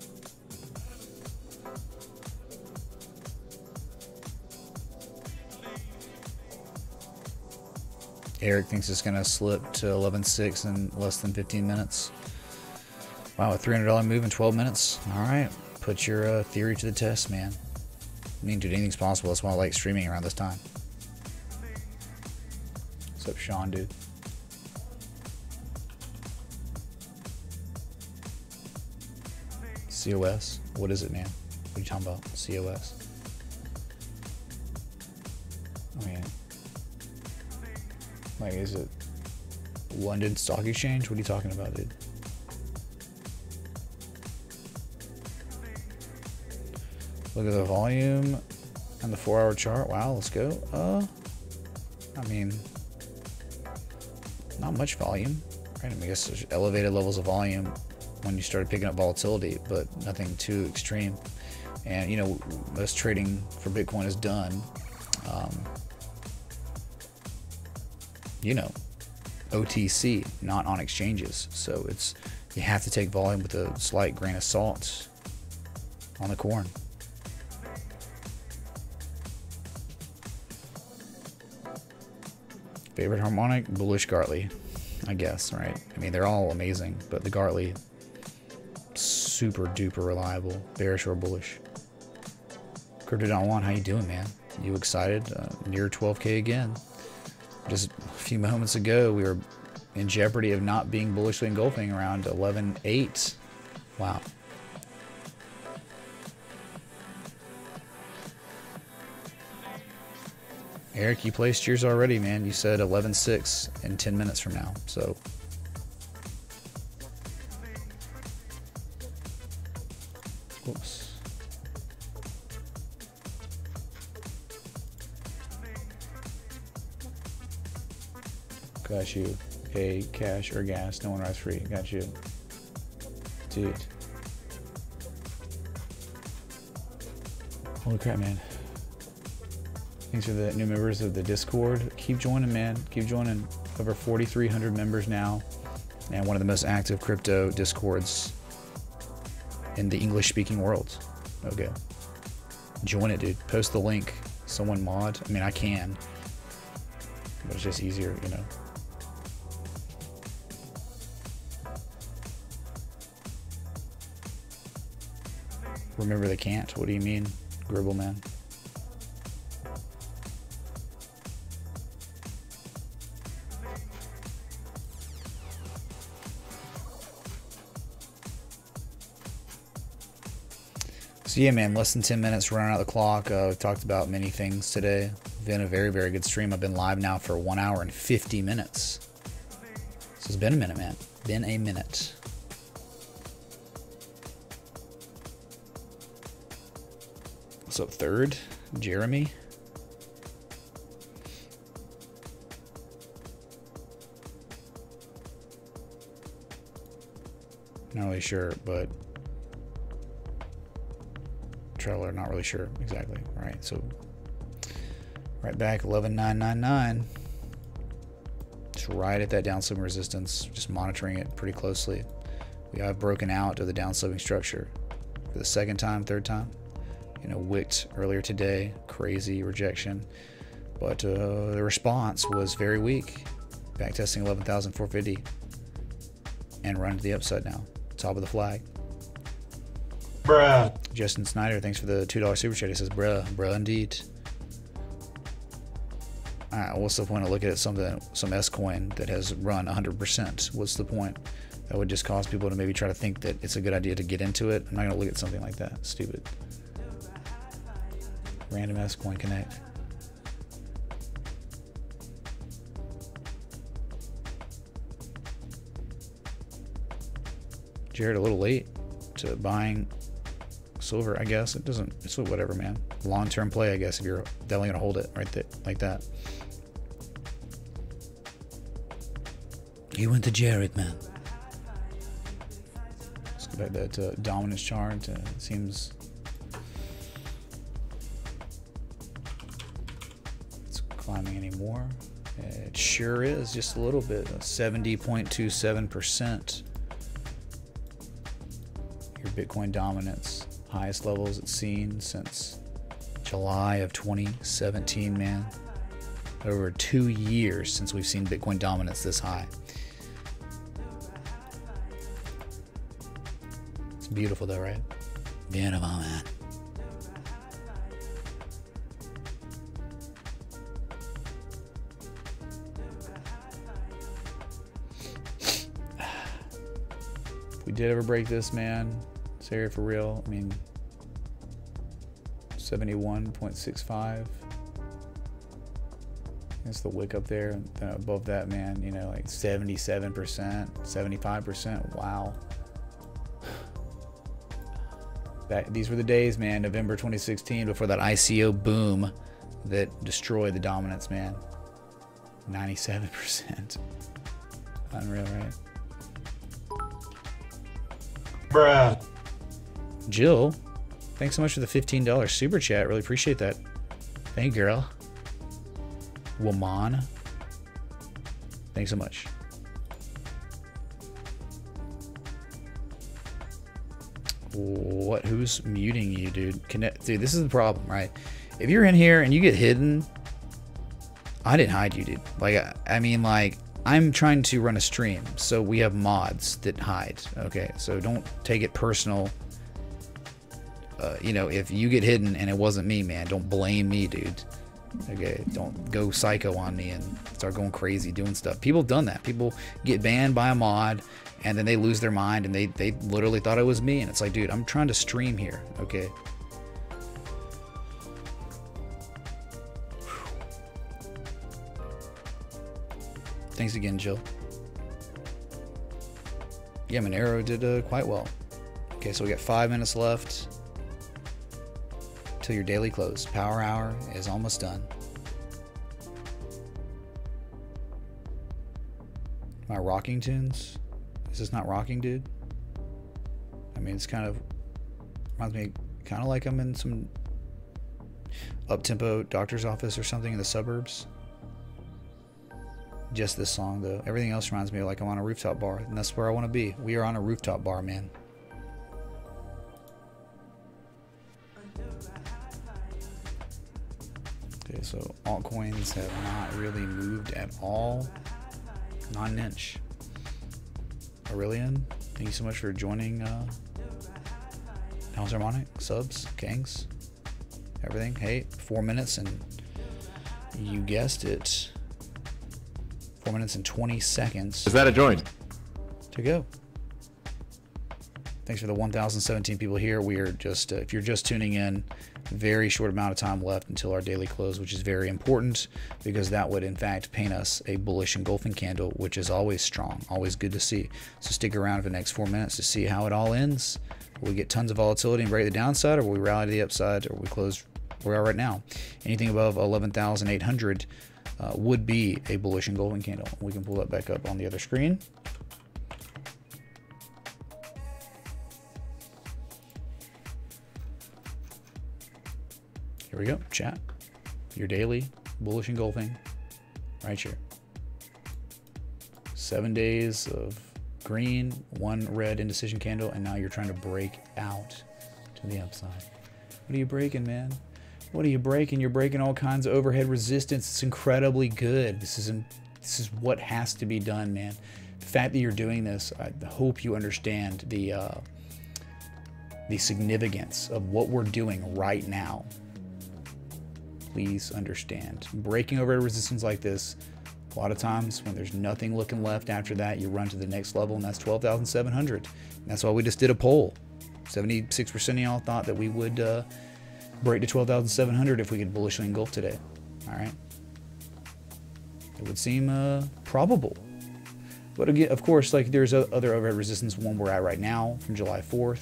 Eric thinks it's going to slip to 11.6 in less than 15 minutes. Wow, a $300 move in 12 minutes. All right, put your uh, theory to the test, man. I mean, dude, anything's possible. That's why I like streaming around this time. What's up, Sean, dude? COS? What is it, man? What are you talking about? COS? I mean, like, is it London Stock Exchange? What are you talking about, dude? Look at the volume and the four hour chart. Wow, let's go. Uh, I mean, not much volume, right? I, mean, I guess there's elevated levels of volume when you started picking up volatility, but nothing too extreme. And, you know, most trading for Bitcoin is done. Um, you know, OTC, not on exchanges. So it's you have to take volume with a slight grain of salt on the corn. Favorite harmonic? Bullish Gartley, I guess, right? I mean, they're all amazing, but the Gartley, super duper reliable. Bearish or bullish. Crypto.one, how you doing, man? You excited? Uh, near 12k again. Just few moments ago, we were in jeopardy of not being bullishly engulfing around 11.8. Wow. Eric, you placed yours already, man. You said 11.6 in 10 minutes from now. So. Oops. Got you. Pay cash or gas. No one rides free. Got you. Dude. Holy crap, man. Thanks for the new members of the Discord. Keep joining, man. Keep joining. Over 4,300 members now, and one of the most active crypto Discords in the English-speaking world. Okay. Join it, dude. Post the link. Someone mod. I mean, I can, but it's just easier, you know. Remember they can't. What do you mean, Gribble man? So yeah, man, less than 10 minutes running out the clock. Uh, we've talked about many things today. Been a very, very good stream. I've been live now for one hour and 50 minutes. So it's been a minute, man. Been a minute. Up, third? Jeremy? Not really sure, but trailer, not really sure exactly. All right, so right back 11999. Just right at that downsloping resistance, just monitoring it pretty closely. We have broken out of the downsloping structure for the second time, third time. You know, wicked earlier today, crazy rejection, but uh, the response was very weak. Back testing 11,450 and run to the upside now, top of the flag. Bruh. Justin Snyder, thanks for the $2 super chat. He says, bruh, bruh, indeed. Alright, what's the point of looking at something, some S coin that has run 100%? What's the point? That would just cause people to maybe try to think that it's a good idea to get into it. I'm not going to look at something like that. Stupid. Random S coin connect. Jared, a little late to buying silver, I guess. It doesn't, it's whatever, man. Long term play, I guess, if you're definitely going to hold it right there, like that. You went to Jared, man. Let's go back to uh, dominance chart. It seems anymore. It sure is, just a little bit. 70.27%. Your Bitcoin dominance, highest levels it's seen since July of 2017, man. Over two years since we've seen Bitcoin dominance this high. It's beautiful though, right? Beautiful, man. Did ever break this, man, Sarah, for real, I mean, 71.65. That's the wick up there. Then above that, man, you know, like 77%, 75%. Wow. That, these were the days, man, November 2016, before that ICO boom that destroyed the dominance, man. 97%. Unreal, right? Bruh. Jill, thanks so much for the $15 super chat. Really appreciate that. Thank you, girl. Woman. Thanks so much. What? Who's muting you, dude? Connect, dude. This is the problem, right? If you're in here and you get hidden, I didn't hide you, dude. Like, I, I mean, like, I'm trying to run a stream, so we have mods that hide. Okay, so don't take it personal. Uh, you know, if you get hidden and it wasn't me, man, don't blame me, dude. Okay, don't go psycho on me and start going crazy doing stuff. People done that. People get banned by a mod and then they lose their mind and they, they literally thought it was me. And it's like, dude, I'm trying to stream here. Okay. Thanks again, Jill. Yeah, Monero did uh, quite well. Okay, so we got five minutes left till your daily close. Power hour is almost done. My rocking tunes? Is this not rocking, dude? I mean, it's kind of reminds me kind of like I'm in some up tempo doctor's office or something in the suburbs. Just this song, though. Everything else reminds me of like I'm on a rooftop bar, and that's where I want to be. We are on a rooftop bar, man. Okay, so altcoins have not really moved at all. Not an inch. Aurelian, thank you so much for joining uh, House Harmonic, subs, Kings, everything. Hey, four minutes and you guessed it. Four minutes and 20 seconds Is that a join? to go. Thanks for the 1,017 people here. We are just, uh, if you're just tuning in, very short amount of time left until our daily close, which is very important because that would, in fact, paint us a bullish engulfing candle, which is always strong, always good to see. So stick around for the next four minutes to see how it all ends. Will we get tons of volatility and break the downside, or will we rally to the upside, or we close where we are right now? Anything above 11,800 uh, would be a bullish engulfing candle. We can pull that back up on the other screen. Here we go, chat. Your daily bullish engulfing right here. Seven days of green, one red indecision candle, and now you're trying to break out to the upside. What are you breaking, man? What are you breaking? You're breaking all kinds of overhead resistance. It's incredibly good. This is this is what has to be done, man. The fact that you're doing this, I hope you understand the uh, the significance of what we're doing right now, please understand. Breaking over resistance like this, a lot of times when there's nothing looking left after that, you run to the next level, and that's 12,700. That's why we just did a poll. 76% of y'all thought that we would uh, break to 12,700 if we could bullishly engulf today. All right. It would seem uh, probable. But again, of course, like there's other overhead resistance, one we're at right now from July 4th.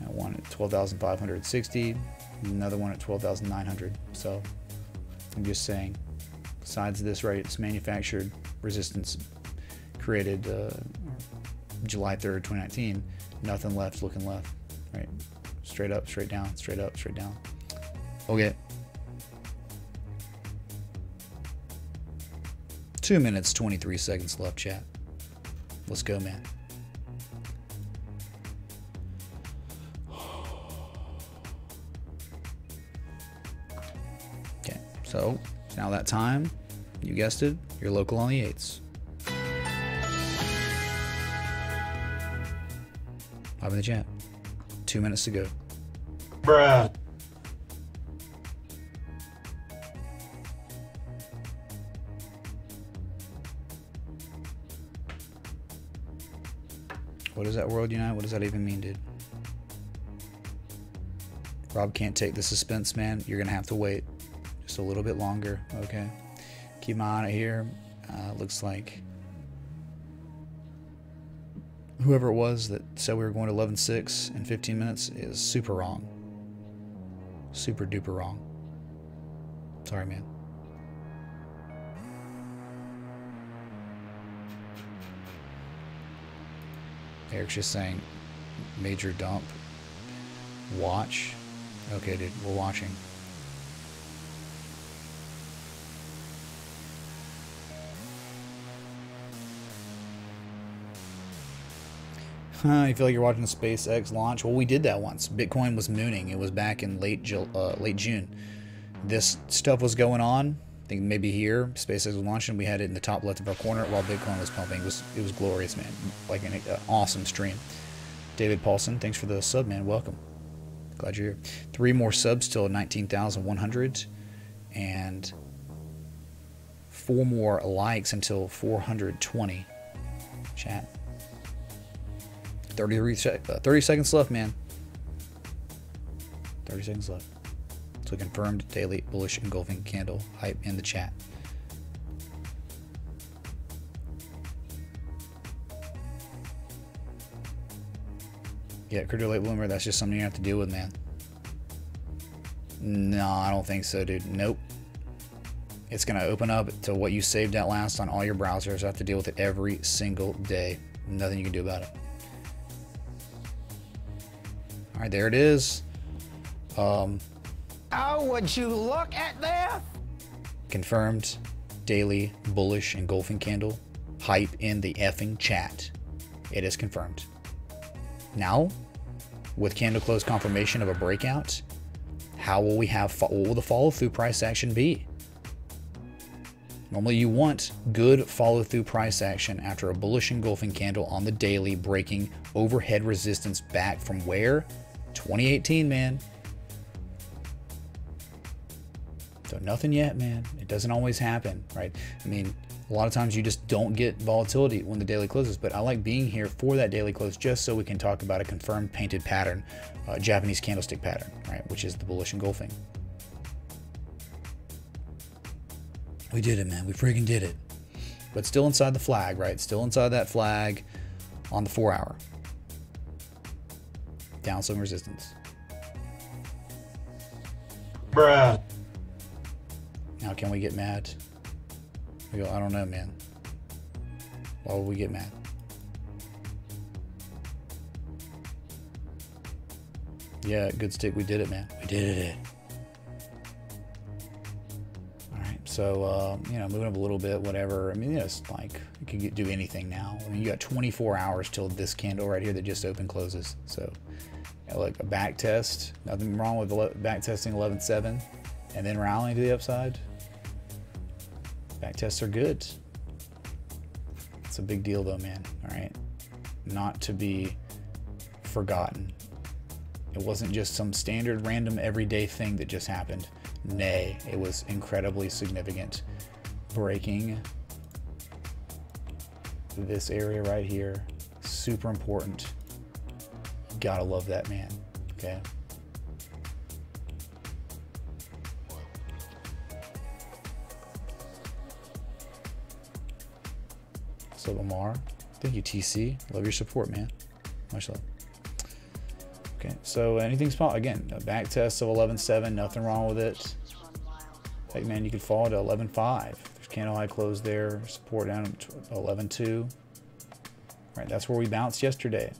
That one at 12,560, another one at 12,900. So I'm just saying, besides this, right, it's manufactured resistance created uh, July 3rd, 2019. Nothing left looking left, right? Straight up, straight down, straight up, straight down. Okay. Two minutes, 23 seconds left, chat. Let's go, man. Okay, so now that time. You guessed it, you're local on the 8s. Live in the chat. Two minutes to go. Bruh. What does that world unite? What does that even mean, dude? Rob can't take the suspense, man. You're gonna have to wait just a little bit longer, okay? Keep my eye on it here. Uh, looks like whoever it was that said we were going to 11.6 in 15 minutes is super wrong. Super duper wrong. Sorry, man. Eric's just saying major dump. Watch. Okay, dude, we're watching. Huh, you feel like you're watching SpaceX launch? Well, we did that once. Bitcoin was mooning. It was back in late uh, late June. This stuff was going on. I think maybe here, SpaceX was launching. We had it in the top left of our corner while Bitcoin was pumping. It was it was glorious, man. Like an uh, awesome stream. David Paulson, thanks for the sub, man. Welcome. Glad you're here. Three more subs till 19,100, and four more likes until 420. Chat. 30, uh, 30 seconds left, man. 30 seconds left. So confirmed daily bullish engulfing candle hype in the chat. Yeah, crypto late bloomer, that's just something you have to deal with, man. No, I don't think so, dude. Nope. It's going to open up to what you saved at last on all your browsers. I have to deal with it every single day. Nothing you can do about it. All right, there it is. Um, oh, would you look at that? Confirmed daily bullish engulfing candle. Hype in the effing chat. It is confirmed. Now, with candle close confirmation of a breakout, how will we have, what will the follow through price action be? Normally, you want good follow through price action after a bullish engulfing candle on the daily, breaking overhead resistance back from where? 2018, man. So nothing yet, man. It doesn't always happen, right? I mean, a lot of times you just don't get volatility when the daily closes, but I like being here for that daily close just so we can talk about a confirmed painted pattern, uh, Japanese candlestick pattern, right? Which is the bullish engulfing. We did it, man. We freaking did it. But still inside the flag, right? Still inside that flag on the four hour downswing resistance. Bruh. Now, can we get mad? We go, I don't know, man. Why would we get mad? Yeah, good stick. We did it, man. We did it. All right. So, uh, you know, moving up a little bit, whatever. I mean, it's like you can get, do anything now. I mean, you got 24 hours till this candle right here that just open closes. So, like a back test. Nothing wrong with back testing 11.7 and then rallying to the upside. Back tests are good. It's a big deal though, man. All right. Not to be forgotten. It wasn't just some standard random everyday thing that just happened. Nay, it was incredibly significant. Breaking this area right here, super important. Gotta love that man. Okay. So Lamar, thank you TC. Love your support, man. Much love. Okay, so anything small again, a back test of 11.7, nothing wrong with it. Hey man, you could fall to 11.5. There's candle high close there, support down at 11.2. Right, that's where we bounced yesterday.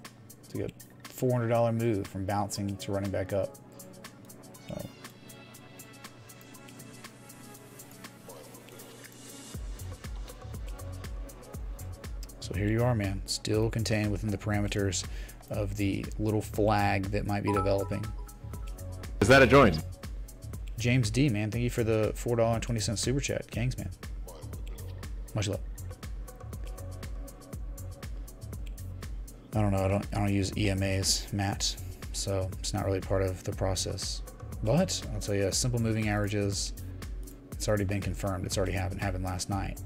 It's a good $400 move from bouncing to running back up. So. So here you are, man, still contained within the parameters of the little flag that might be developing. Is that a joint? James D, man, thank you for the $4.20 super chat. Gangs, man. Much love. I don't know. I don't. I don't use EMAs, Matt, so it's not really part of the process. But I'll tell you, simple moving averages. It's already been confirmed. It's already happened. Happened last night.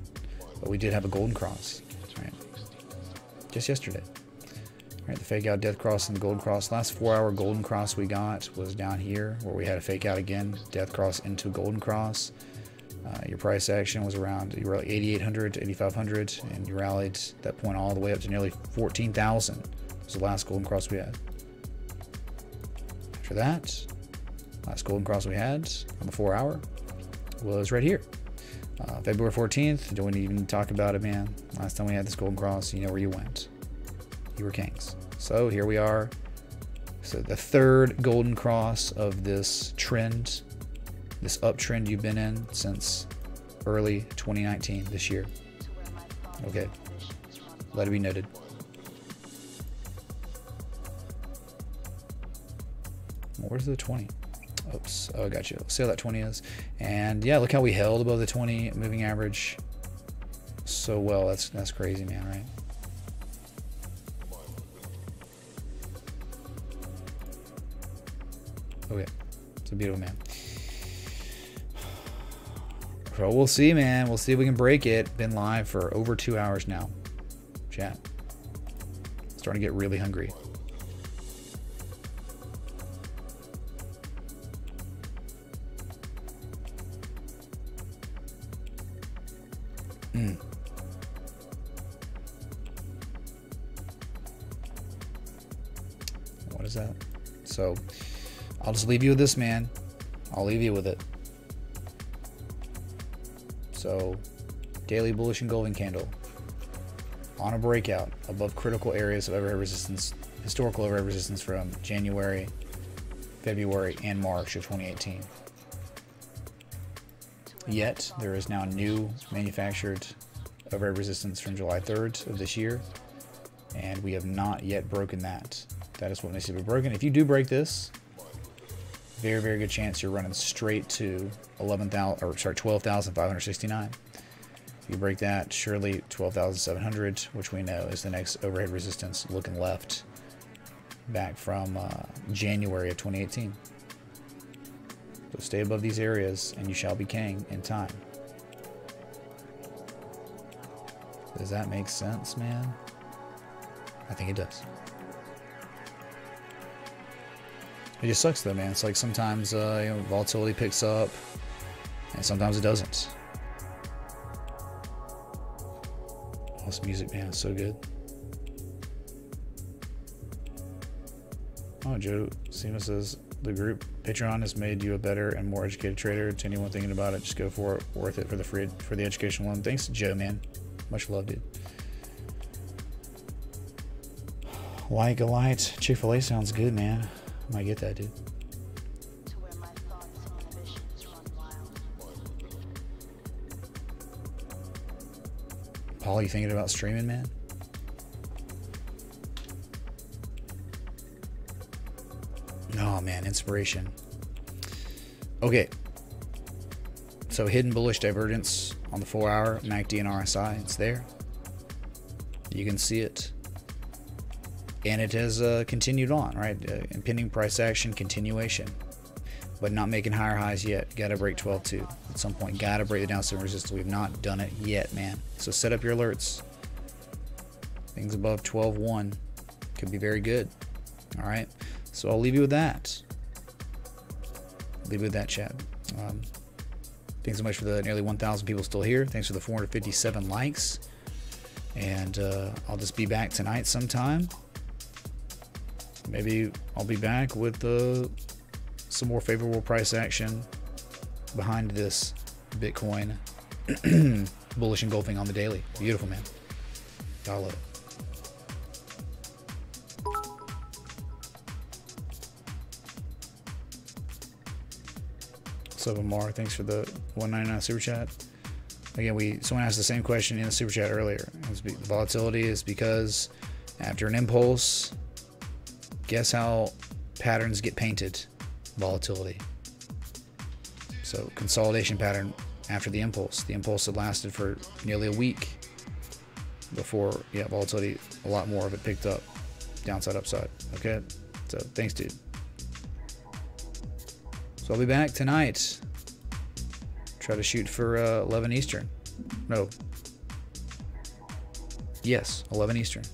But we did have a golden cross, right? Just yesterday. Right, the fake out death cross and the golden cross. Last four hour golden cross we got was down here where we had a fake out again, death cross into golden cross. Uh, your price action was around you were like 8,800 to 8,500, and you rallied that point all the way up to nearly 14,000. Was the last golden cross we had. After that, last golden cross we had on the four hour was right here. Uh, February 14th, don't even talk about it, man. Last time we had this golden cross, you know where you went. You were kings. So here we are. So the third golden cross of this trend, this uptrend you've been in since early 2019, this year. Okay. Let it be noted. Where's the 20? Oops. Oh, gotcha. Let's see how that 20 is. And yeah, look how we held above the 20 moving average so well. That's that's crazy, man, right? Okay. It's a beautiful man. So we'll see, man. We'll see if we can break it. Been live for over two hours now. Chat. Starting to get really hungry. Mm. What is that? So, I'll just leave you with this, man. I'll leave you with it. So, daily bullish engulfing candle on a breakout above critical areas of overhead resistance, historical overhead resistance from January, February, and March of 2018. Yet, there is now new manufactured overhead resistance from July 3rd of this year, and we have not yet broken that. That is what needs to be broken. If you do break this, very, very good chance you're running straight to 11,000 or sorry, 12,569. If you break that, surely 12,700, which we know is the next overhead resistance looking left back from uh, January of 2018. So stay above these areas and you shall be king in time. Does that make sense, man? I think it does. It just sucks though, man. It's like sometimes uh, you know, volatility picks up, and sometimes it doesn't. Oh, this music, man, is so good. Oh, Joe Sema says the group Patreon has made you a better and more educated trader. To anyone thinking about it, just go for it. Worth it for the free for the education one. Thanks, to Joe, man. Much love, dude. Like a light Chick Fil A sounds good, man. I get that, dude. Paul, you thinking about streaming, man? Oh man, inspiration. Okay. So hidden bullish divergence on the four hour MACD and RSI. It's there. You can see it. And it has uh, continued on, right? Uh, impending price action continuation, but not making higher highs yet. Got to break 12.2 at some point. Got to break the downside resistance. We've not done it yet, man. So set up your alerts. Things above 12.1 could be very good. All right. So I'll leave you with that. Leave you with that, chat. Um, thanks so much for the nearly 1,000 people still here. Thanks for the 457 likes. And uh, I'll just be back tonight sometime. Maybe I'll be back with uh, some more favorable price action behind this Bitcoin bullish engulfing on the daily. Beautiful, man. I love it. Up, Amar? Thanks for the 199 super chat. Again, we someone asked the same question in the super chat earlier. the volatility is because after an impulse, guess how patterns get painted? Volatility. So consolidation pattern after the impulse. The impulse had lasted for nearly a week before, yeah, volatility, a lot more of it picked up, downside, upside. Okay, so thanks, dude. So I'll be back tonight. Try to shoot for uh, 11 Eastern. No. Yes, 11 Eastern.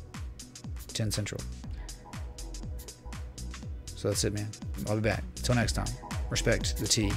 10 Central. So that's it, man. I'll be back. Until next time. Respect the T.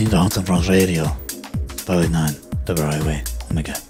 Listening to Hudson Frost Radio. 589 Double Highway. Omega.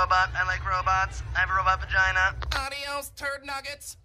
Robot. I like robots. I have a robot vagina. Adios, turd nuggets.